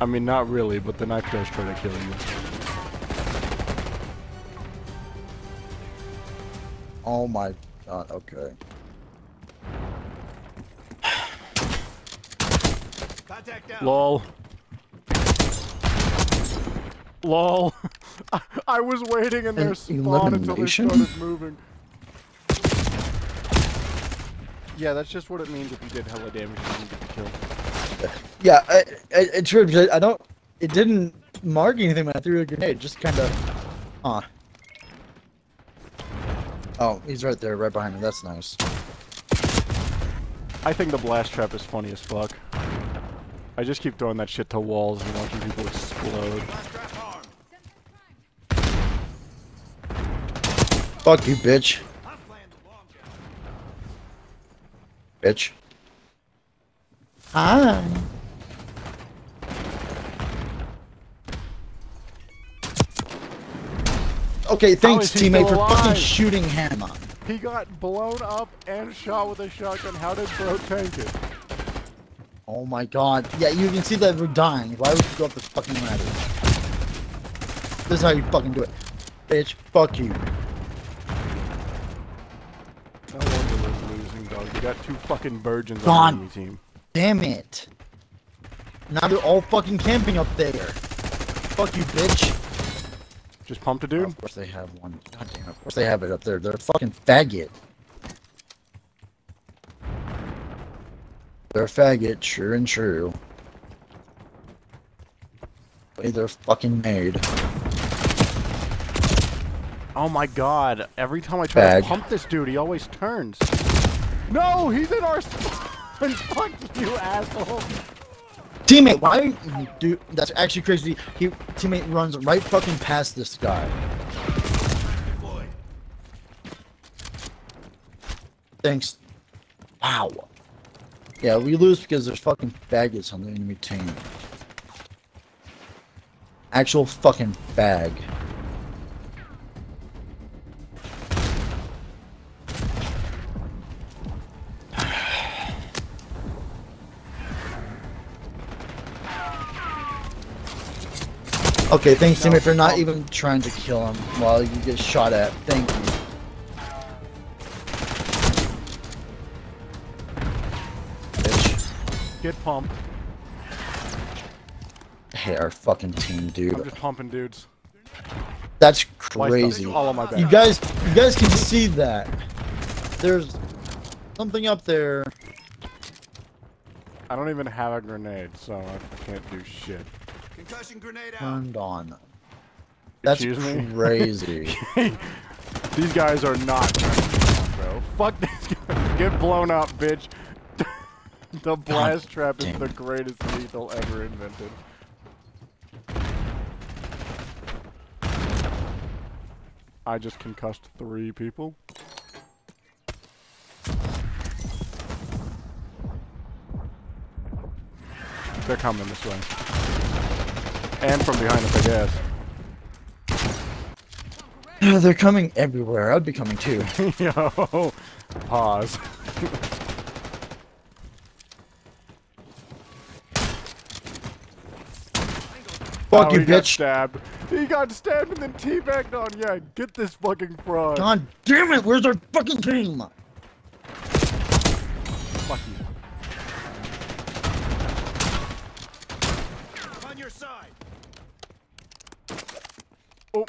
I mean, not really, but the knife does try to kill you. Oh my god. Okay. Contact down. Lol. Lol. I, I was waiting in their An spawn until they elimination? started moving. Yeah, that's just what it means if you did hella damage and you get the kill. Yeah, I, I, it's weird. because I don't. It didn't mark anything when I threw a grenade. Just kind of. Huh. Oh, he's right there, right behind me. That's nice. I think the blast trap is funny as fuck. I just keep throwing that shit to walls and watching people explode. Blast trap armed. Fuck you, bitch. I'm playing the long game. Bitch. Hi. Okay, thanks, teammate, for fucking shooting him. He got blown up and shot with a shotgun. How did bro tank it? Oh my god. Yeah, you can see that we're dying. Why would you go up the fucking ladder? This is how you fucking do it. Bitch, fuck you. No wonder we're You got two fucking virgins on the enemy team. Damn it. Now they're all fucking camping up there. Fuck you, bitch. Just pumped a Oh, dude. of course they have one. God damn, of course they have it up there. They're a fucking faggot. They're a faggot, sure and true. Way they're fucking made. Oh my god. Every time I try Bag. to pump this dude, he always turns. No, he's in our spawn. Fuck you, asshole. Teammate, why dude that's actually crazy. He teammate runs right fucking past this guy. Thanks. Wow. Yeah, we lose because there's fucking faggots on the enemy team. Actual fucking fag. Okay, thanks No, teammate for not even trying to kill him while you get shot at. Thank you. Bitch. Get pumped. Hey, our fucking team, dude. I'm dude. just pumping dudes. That's crazy. stuff All on my back. You guys, you guys can see that. There's something up there. I don't even have a grenade, so I can't do shit. Concussion grenade out. turned on. That's Excuse crazy. These guys are not trying bro. Fuck this guy. Get blown up, bitch. the blast trap is the greatest lethal ever invented. I just concussed three people. They're coming this way. And from behind us, I guess. Ah, they're coming everywhere. I'd be coming too. Yo, pause. Fuck Oh, you, he got bitch. stabbed. He got stabbed and then teabagged on. Yeah, get this fucking fraud. God damn it! Where's our fucking team? Oh.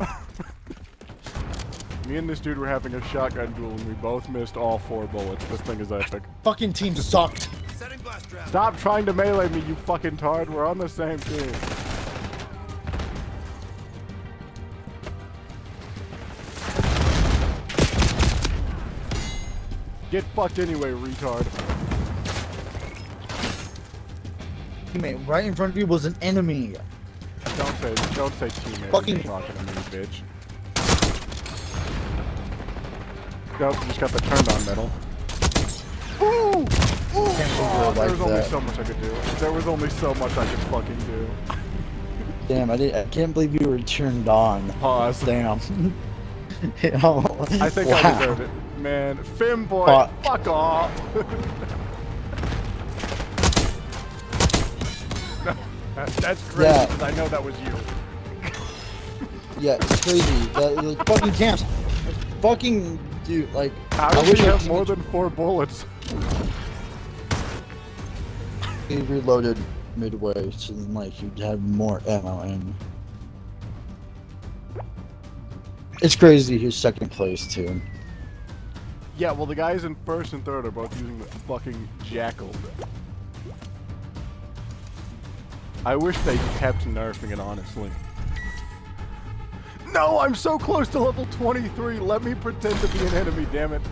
Me and this dude were having a shotgun duel and we both missed all four bullets. This thing is epic. Fucking team sucked. Setting blast trap. Stop trying to melee me, you fucking tard. We're on the same team. Get fucked anyway, retard. Teammate, right in front of you was an enemy. Don't say, don't say teammate. Fucking- to me, bitch. Nope, just got the turned on metal. Ooh! Ooh! Oh, you there like was only so much I could do. There was only so much I could fucking do. Damn, I did. I can't believe you were turned on. Pause. Damn. I think wow. I deserve it. Man, Femboy, Fuck. fuck off. That- that's crazy Yeah. I know that was you. Yeah, it's crazy. The, the fucking camps. Fucking dude, like. How I does wish he I have more than four bullets? He reloaded midway, so then like you'd have more ammo in. It's crazy. He's second place too. Yeah, well the guys in first and third are both using the fucking jackal. I wish they kept nerfing it, honestly. No, I'm so close to level 23. Let me pretend to be an enemy, damn it.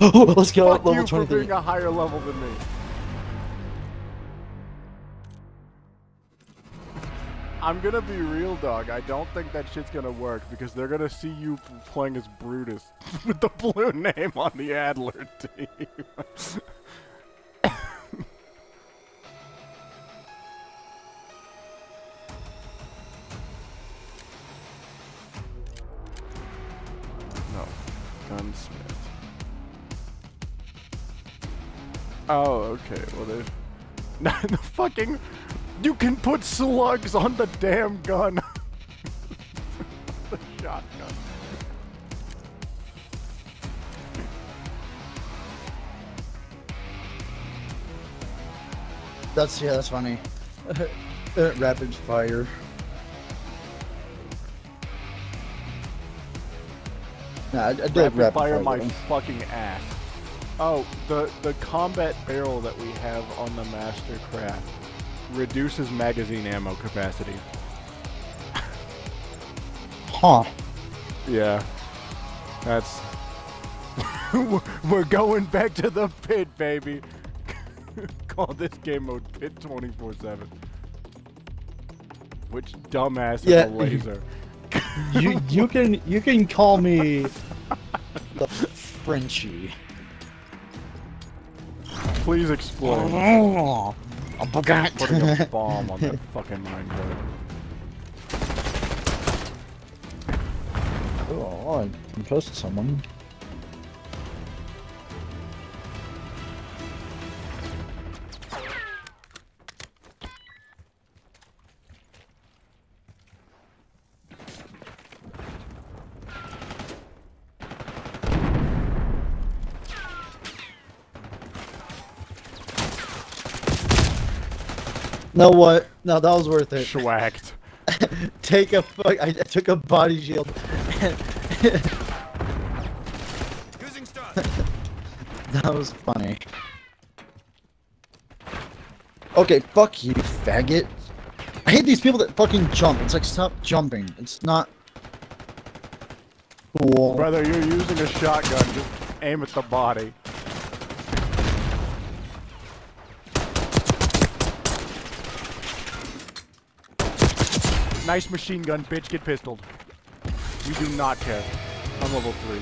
Let's go Fuck level you for 23. being a higher level than me. I'm gonna be real, dog. I don't think that shit's gonna work because they're gonna see you playing as Brutus with the blue name on the Adler team. Oh, okay. Well, there's the fucking. You can put slugs on the damn gun. the shotgun. That's yeah, that's funny. Rapid fire. Nah, I, I did Rapid, rapid, fire my fucking ass. Oh, the the combat barrel that we have on the Mastercraft reduces magazine ammo capacity. Huh. Yeah, that's. We're going back to the pit, baby. Call this game mode Pit 24 7. Which dumbass Yeah. is a laser? you you can you can call me the Frenchie. Please explain. Oh, a baguette. Putting a bomb on that fucking minecart. oh, I can to someone. No, what? No, that was worth it. Schwacked. Take a fuck. I, I took a body shield. Using that was funny. Okay, fuck you, faggot. I hate these people that fucking jump. It's like stop jumping. It's not cool. Brother, you're using a shotgun. Just aim at the body. Nice machine gun, bitch. Get pistoled. We do not care. I'm level 3.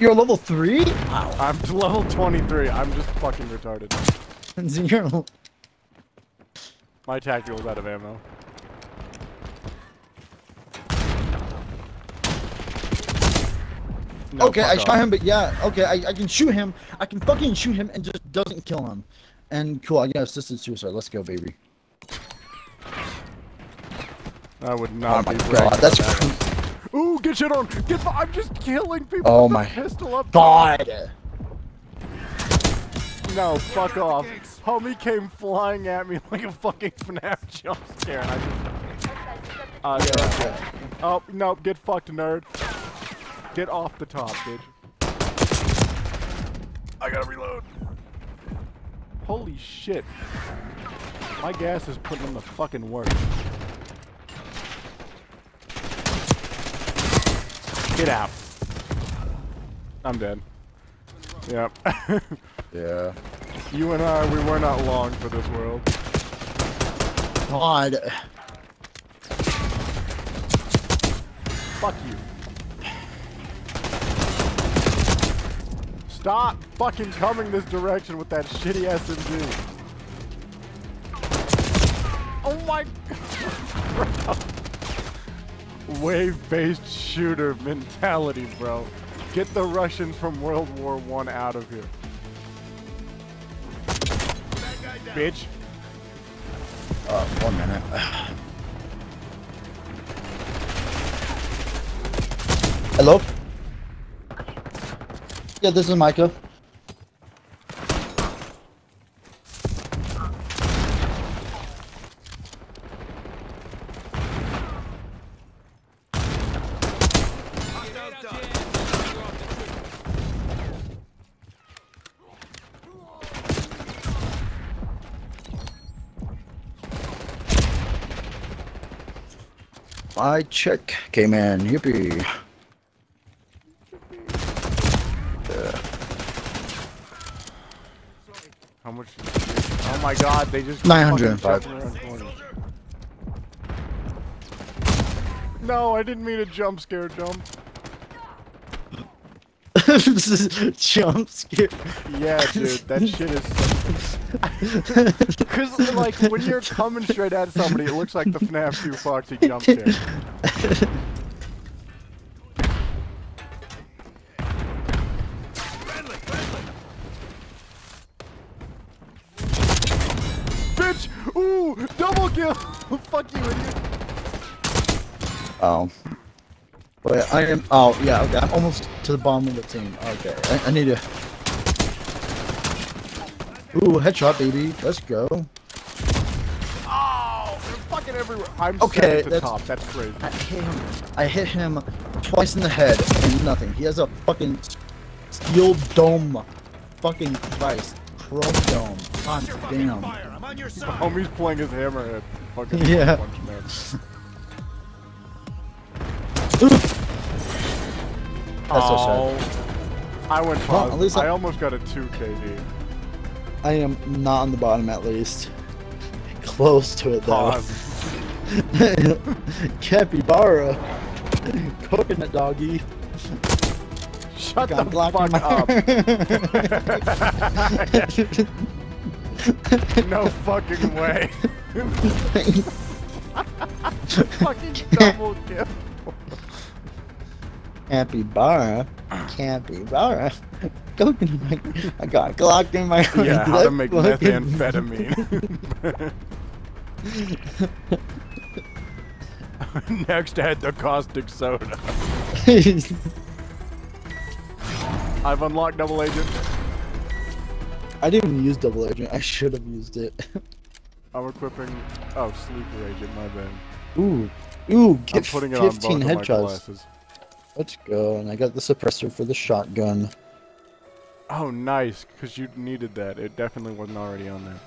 You're level three? Wow. I'm level 23. I'm just fucking retarded. Zero. My tactical's out of ammo. No, okay, I shot off. him, but yeah, okay, I, I can shoot him. I can fucking shoot him and just doesn't kill him. And cool, I got assisted suicide. Let's go, baby. I would Oh not my be god, bragging that's that. Ooh, get shit on! Get! fu- I'm just killing people Oh with my pistol up. god. No, fuck off. Homie came flying at me like a fucking FNAF jump scare, and I just. Uh, yeah. Oh no! Get fucked, nerd. Get off the top, bitch. I gotta reload. Holy shit! My gas is putting in the fucking work. Get out. I'm dead. Yep. Yeah. you and I, we were not long for this world. God. Fuck you. Stop fucking coming this direction with that shitty SMG. Oh my Wave-based shooter mentality, bro. Get the Russians from World War One out of here. Bitch. Uh, one minute. Hello? Yeah, this is Micah. My check came in. Yippee. How much? Oh my god, they just 905. fucking jumped around corners. No, I didn't mean a jump scare jump. jump scare. Yeah, dude, that shit is. So... Cause like when you're coming straight at somebody, it looks like the FNAF 2 Foxy jump. Bitch! Ooh, double kill! Fuck you, idiot! Oh. But I am. Oh, yeah, okay. I'm almost to the bottom of the team. Okay. I, I need to. Ooh, headshot, baby. Let's go. Oh, they're fucking everywhere. I'm Okay, okay, at the that's- top. That's crazy. I hit him. I hit him twice in the head and nothing. He has a fucking steel dome. Fucking Christ. Chrome dome. God damn. fire. I'm on your side. Homie's playing his hammerhead. Fucking Yeah. punch man. That's so oh, I went Well, at least I I- almost got a 2 KD. I am not on the bottom at least. Close to it though. Capybara. Coconut doggy. Shut Got the fuck up. no fucking way. fucking double kill. Capybara. Capybara. Coconut. I got Glock in my Yeah, how to make methamphetamine. Next, add the caustic soda. I've unlocked double agent. I didn't even use double agent. I should have used it. I'm equipping. Oh, sleeper agent. My bad. Ooh. Ooh, I'm get putting it 15 of headshots. Let's go. And I got the suppressor for the shotgun. Oh, nice, because you needed that. It definitely wasn't already on there.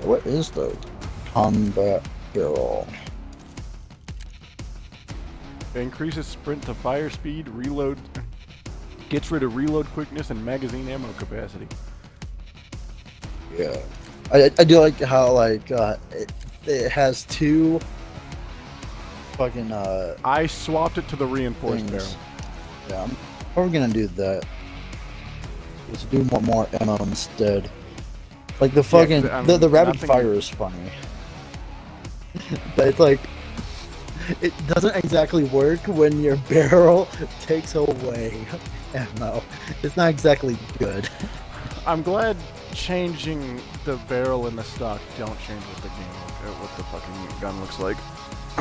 What is the combat barrel? It increases sprint to fire speed, reload, gets rid of reload quickness, and magazine ammo capacity. Yeah. I, I do like how like uh, it, it has two fucking uh I swapped it to the reinforced barrel. things. Yeah, I'm probably gonna do that. Let's do more more ammo instead. Like the fucking I the, the rapid nothing- fire is funny, but it's like it doesn't exactly work when your barrel takes away ammo. It's not exactly good. I'm glad changing the barrel and the stock don't change what the game, what the fucking gun looks like.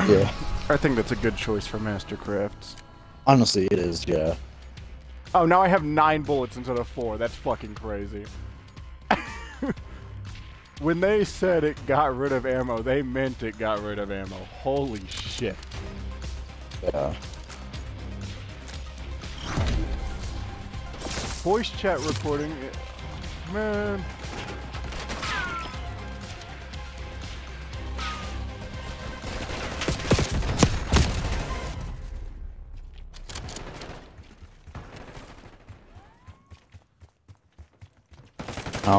yeah, I think that's a good choice for Mastercrafts. honestly, it is. Yeah. Oh, now I have nine bullets instead of four. That's fucking crazy. when they said it got rid of ammo, they meant it got rid of ammo. Holy shit. Yeah. Voice chat recording. eh, Man.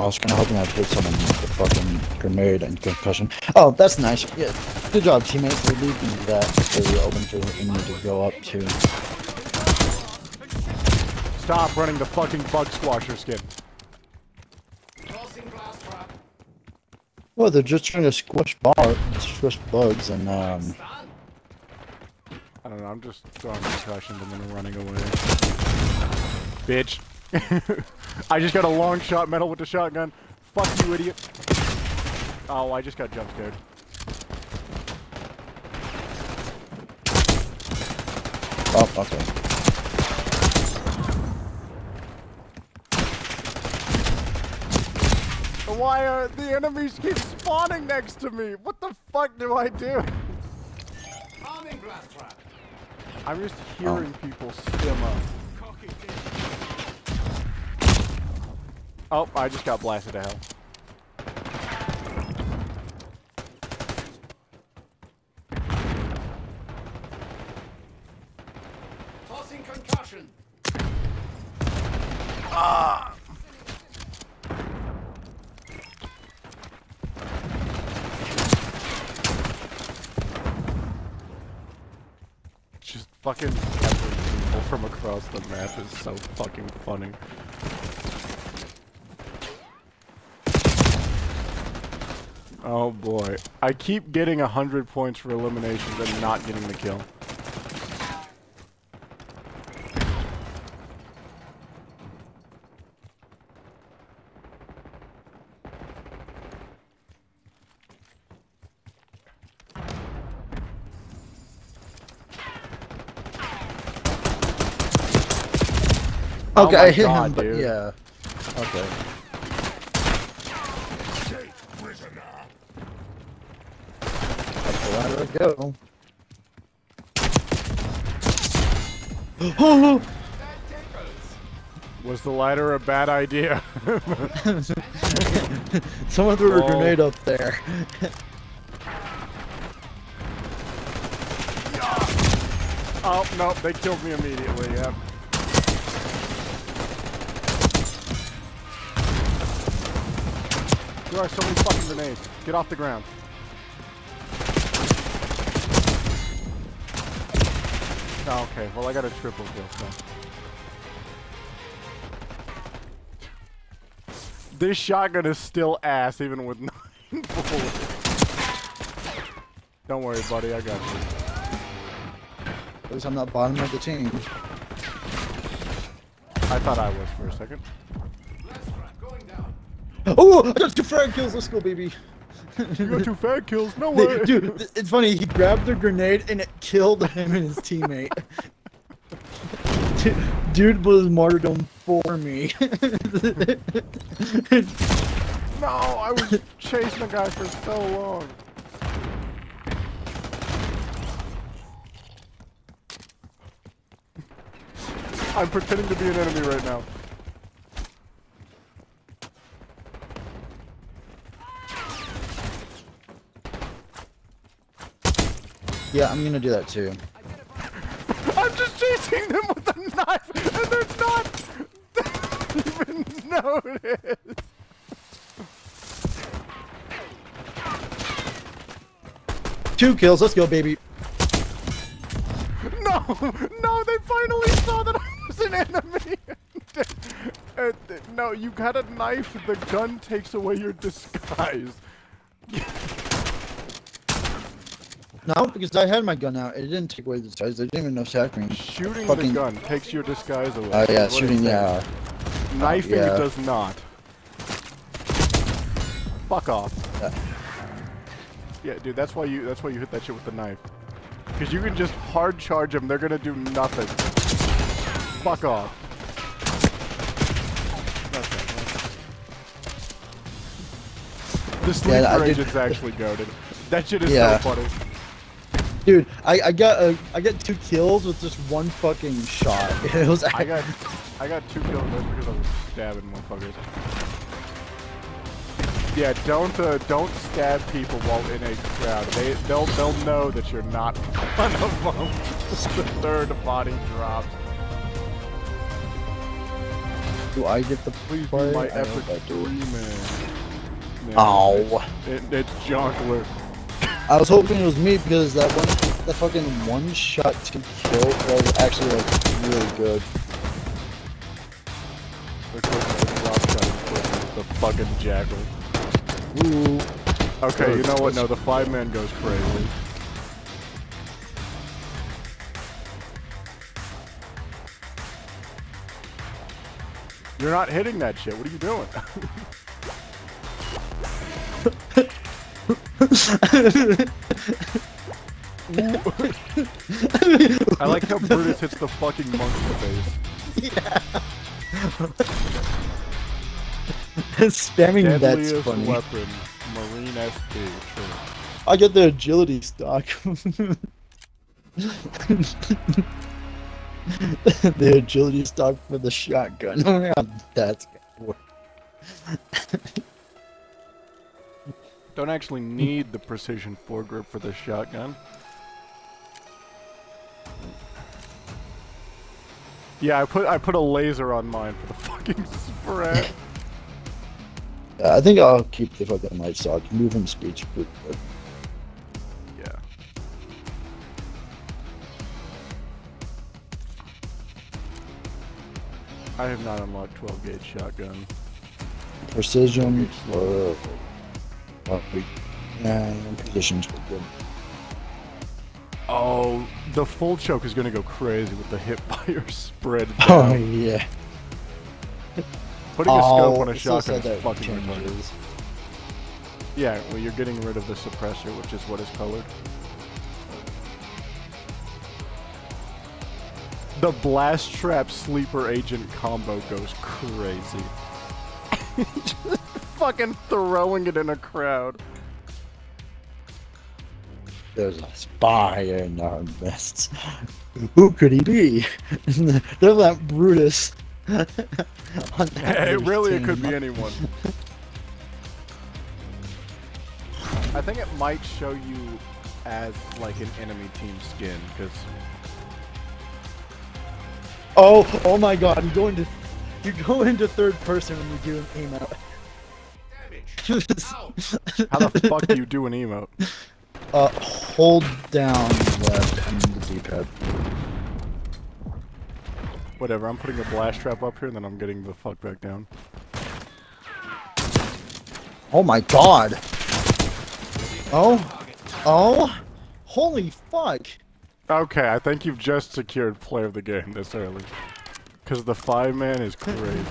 I was kind of hoping I'd hit someone with the fucking grenade and concussion. Oh, that's nice. Yeah, good job, teammates. Leave that so open to what you need to go up to. Stop running the fucking bug squasher skin. Well, they're just trying to squish bar, squish bugs, and um. I don't know, I'm just throwing concussions and then running away. Bitch. I just got a long shot medal with the shotgun. Fuck you, idiot. Oh, I just got jump scared. Oh, okay. Why are the enemies keep spawning next to me? What the fuck do I do? Arming blast trap. I'm just oh. hearing people stim up. Cocky dick. Oh, I just got blasted to hell. Tossing concussion. Ah. Just fucking people from across the map is so fucking funny. Oh boy. I keep getting a hundred points for eliminations and not getting the kill. Oh Okay, my I hit God, him, dude. yeah. Okay. That's the ladder I go. Oh, Was the ladder a bad idea? Someone threw a Oh. grenade up there. oh, no, they killed me immediately, yep. There are so many fucking grenades. Get off the ground. Oh, okay, well I got a triple kill, so. This shotgun is still ass even with nine bullets. Don't worry, buddy, I got you. At least I'm not bottom of the team. I thought I was for a second. Blast trap going down. Oh, I got two frag kills. Let's go, baby. You got two fat kills, no way! dude, it's funny. He grabbed the grenade and it killed him and his teammate. Dude- Dude was martyrdom for me. No, I was chasing the guy for so long. I'm pretending to be an enemy right now. Yeah, I'm gonna do that too. I'm just chasing them with a knife, and they're not even notice. Two kills. Let's go, baby. no, no, they finally saw that I was an enemy. No, you got a knife. The gun takes away your disguise. No, because I had my gun out. It didn't take away the size. I didn't even know shotgun. Shooting Fucking- the gun takes your disguise away. Oh yeah, what shooting. Yeah. Knifing yeah. does not. Fuck off. Yeah. Yeah, dude, that's why you that's why you hit that shit with the knife. Cause you can just hard charge them, they're gonna do nothing. Fuck off. The sleeper I did- agent's actually goaded. That shit is Yeah. so funny. Dude, I, I got a, I got two kills with just one fucking shot. It was I got I got two kills just because I was stabbing motherfuckers. Yeah, don't uh, don't stab people while in a crowd. They they'll they'll know that you're not one of them. the third body drops. Do I get the Please play? my I hope epic three man. man. Ow. It, it's Jonkler. I was hoping it was me because that one, that fucking one shot to kill was actually like really good. The drop shot is quick. The fucking jackal. Ooh. Okay, you know what? No, the five man goes crazy. You're not hitting that shit. What are you doing? I like how Brutus hits the fucking monk in the face. Yeah. Spamming that's Deadliest funny. weapon, Marine SP. True. I get the agility stock. the agility stock for the shotgun. that's good. Don't actually need the precision foregrip for this shotgun. Yeah, I put I put a laser on mine for the fucking spread. Yeah, I think I'll keep the fucking light Move Movement speech. pretty good. yeah. I have not unlocked 12 gauge shotgun. Precision. Okay, Or, we- positions were good. Oh, the full choke is gonna go crazy with the hip fire spread. Oh yeah. Putting a scope oh, on a shotgun is fucking retarded. changes. Yeah, well, you're getting rid of the suppressor, which is what is colored. The blast trap sleeper agent combo goes crazy. Just fucking throwing it in a crowd. There's a spy in our midst. Who could he be? They're that Brutus. on that Hey, really, it could be anyone. I think it might show you as like an enemy team skin, because Oh, oh my God! You go into, you go into third person when you do an emote. How the fuck do you do an emote? uh, hold down left on the D-pad. Whatever, I'm putting a blast trap up here and then I'm getting the fuck back down. Oh my God! Oh, oh, holy fuck! Okay, I think you've just secured play of the game this early. Cause the five man is crazy.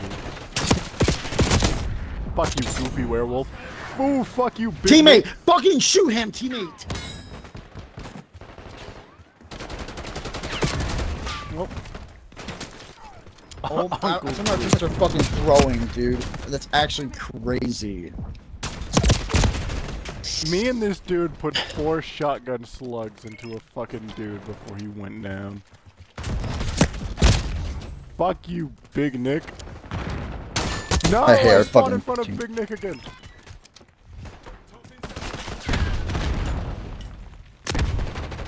Fuck you, goofy werewolf. Ooh, fuck you, big Teammate, fucking shoot him, teammate! Well, Oh, I, Uncle some of our teammates are fucking throwing, dude. That's actually crazy. Me and this dude put four shotgun slugs into a fucking dude before he went down. Fuck you, Big Nick. No, I hear I spawned in front of Big Nick again.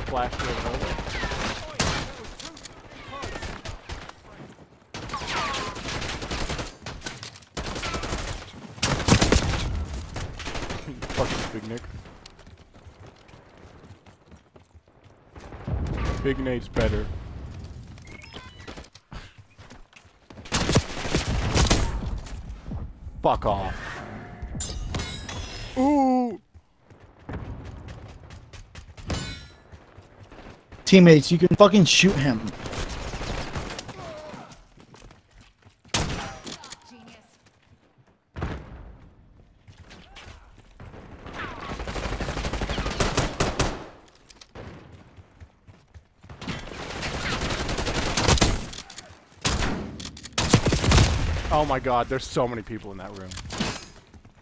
Flash it over. Fucking Big Nick. Big Nate's better. Fuck off. Ooh. Teammates, you can fucking shoot him. Oh my god, there's so many people in that room.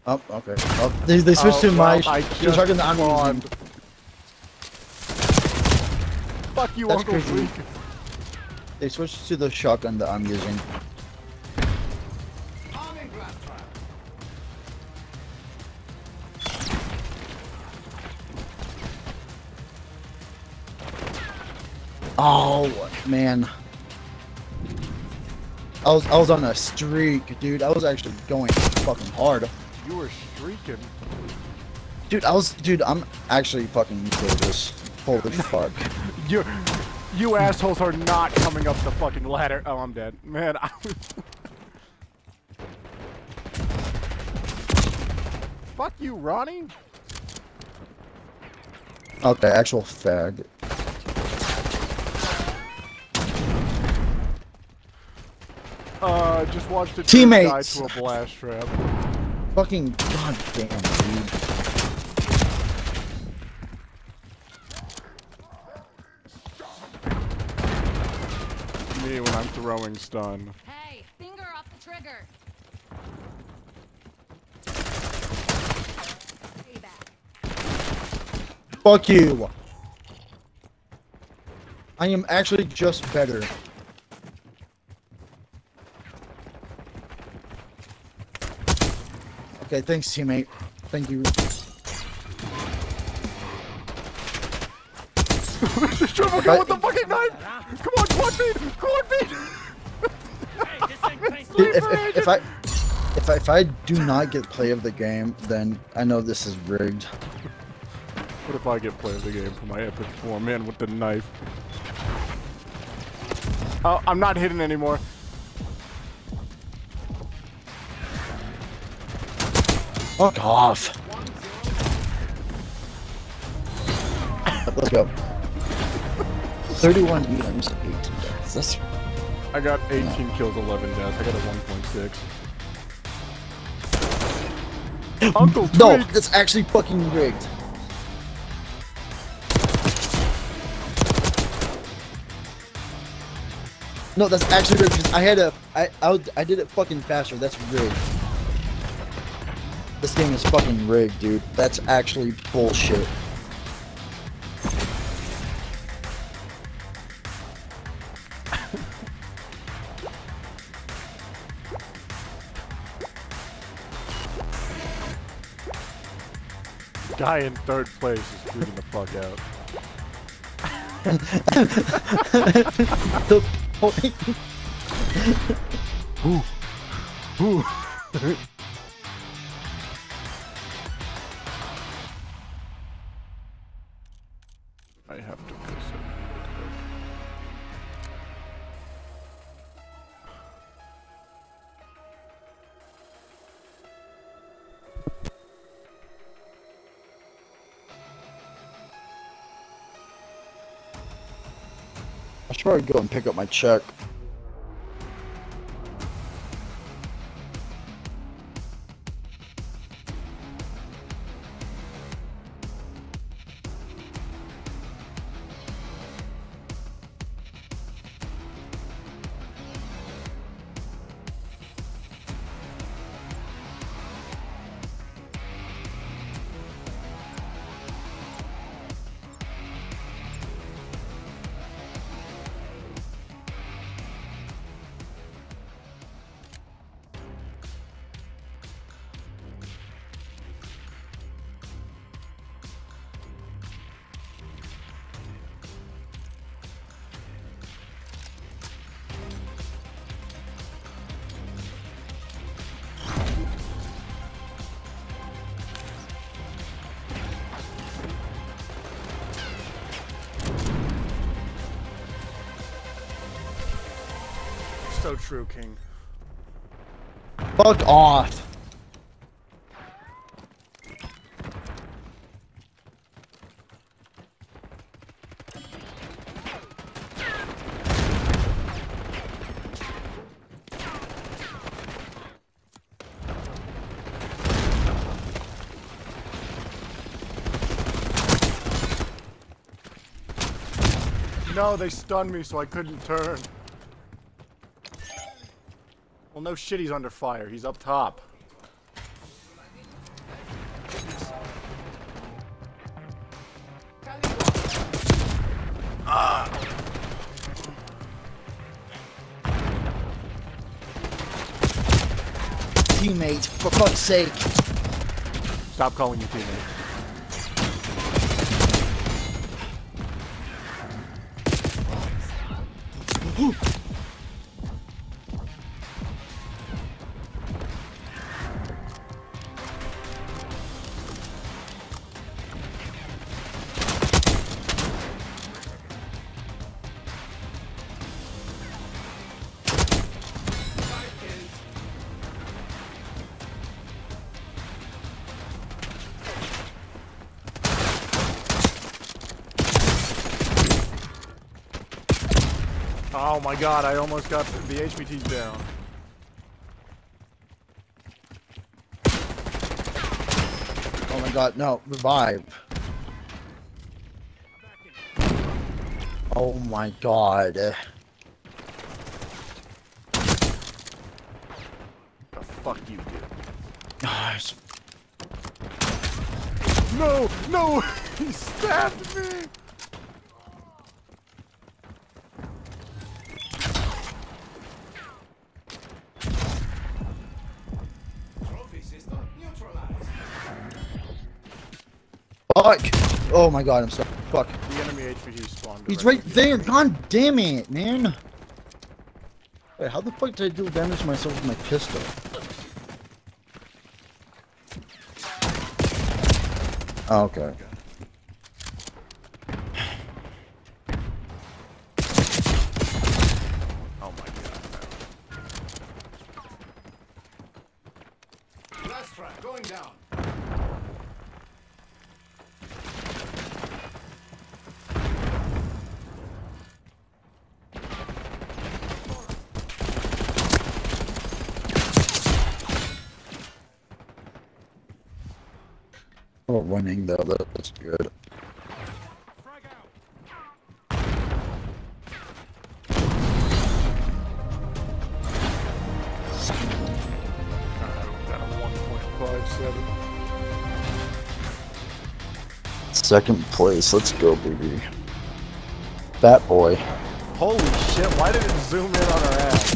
Oh, okay. Oh, they, they switched Oh, to my well, I the just shotgun that I'm spawned. using. Fuck you, That's Uncle crazy. Freak. They switched to the shotgun that I'm using. Arming blast trap. Oh man. I was I was on a streak, dude. I was actually going fucking hard. You were streaking. Dude, I was dude, I'm actually fucking this. Holy fuck. You, you assholes are not coming up the fucking ladder. Oh, I'm dead. Man, I was... Fuck you, Ronnie. Okay, actual fag. Uh, just watched a dude Teammates. die to a blast trap. Fucking goddamn dude. Me when I'm throwing stun. Hey, finger off the trigger. Fuck you. I am actually just better. Okay, thanks teammate. Thank you. Triple kill with the fucking knife! Come on, quad feed! Quad feed! Hey, this ain't face Dude, if, if, if I if I if I do not get play of the game, then I know this is rigged. What if I get play of the game for my epic form in with the knife? Oh, I'm not hitting anymore. Fuck off. Let's go. 31 EMs, 18 deaths. That's I got 18 kills, 11 deaths. I got a 1.6. Uncle no, Tweak! that's actually fucking rigged. No, that's actually rigged. 'cause I had a, I, I, did it fucking faster. That's rigged. This game is fucking rigged, dude. That's actually bullshit. Guy in third place is freaking the fuck out. the point. Ooh. I should probably go and pick up my check. king. Fuck off! No, they stunned me so I couldn't turn. Well, no shit, he's under fire. He's up top. Teammate, for fuck's sake. Stop calling you teammate. Oh my god, I almost got the, the HVTs down. Oh my god, no, revive. Oh my god. The fuck you do? Gosh. No, no, he stabbed me. Oh my god, I'm sorry. Fuck. The enemy HVT spawned. He's right there. God damn it, man. Wait, how the fuck did I do damage to myself with my pistol? Oh, okay. Oh my god. Last track going down. Oh, winning though, that's good. Frag out. Alright, got a 1.57. Second place, let's go, baby. Fat boy. Holy shit, why did it zoom in on our ass?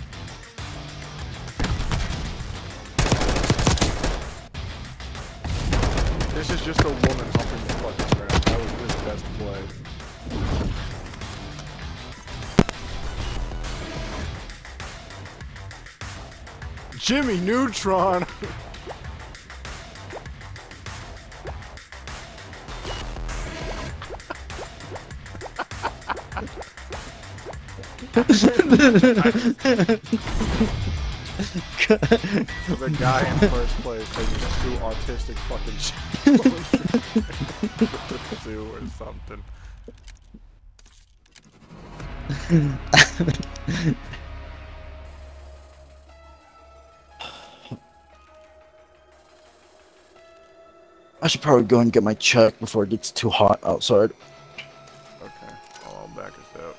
just a woman humping the fucking ground. That was his best play. Jimmy Neutron! the guy in first place has just two autistic fucking shit. do or something. I should probably go and get my check before it gets too hot outside. Okay, I'll back us out.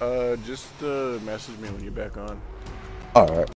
Uh, just uh, message me when you're back on. Alright.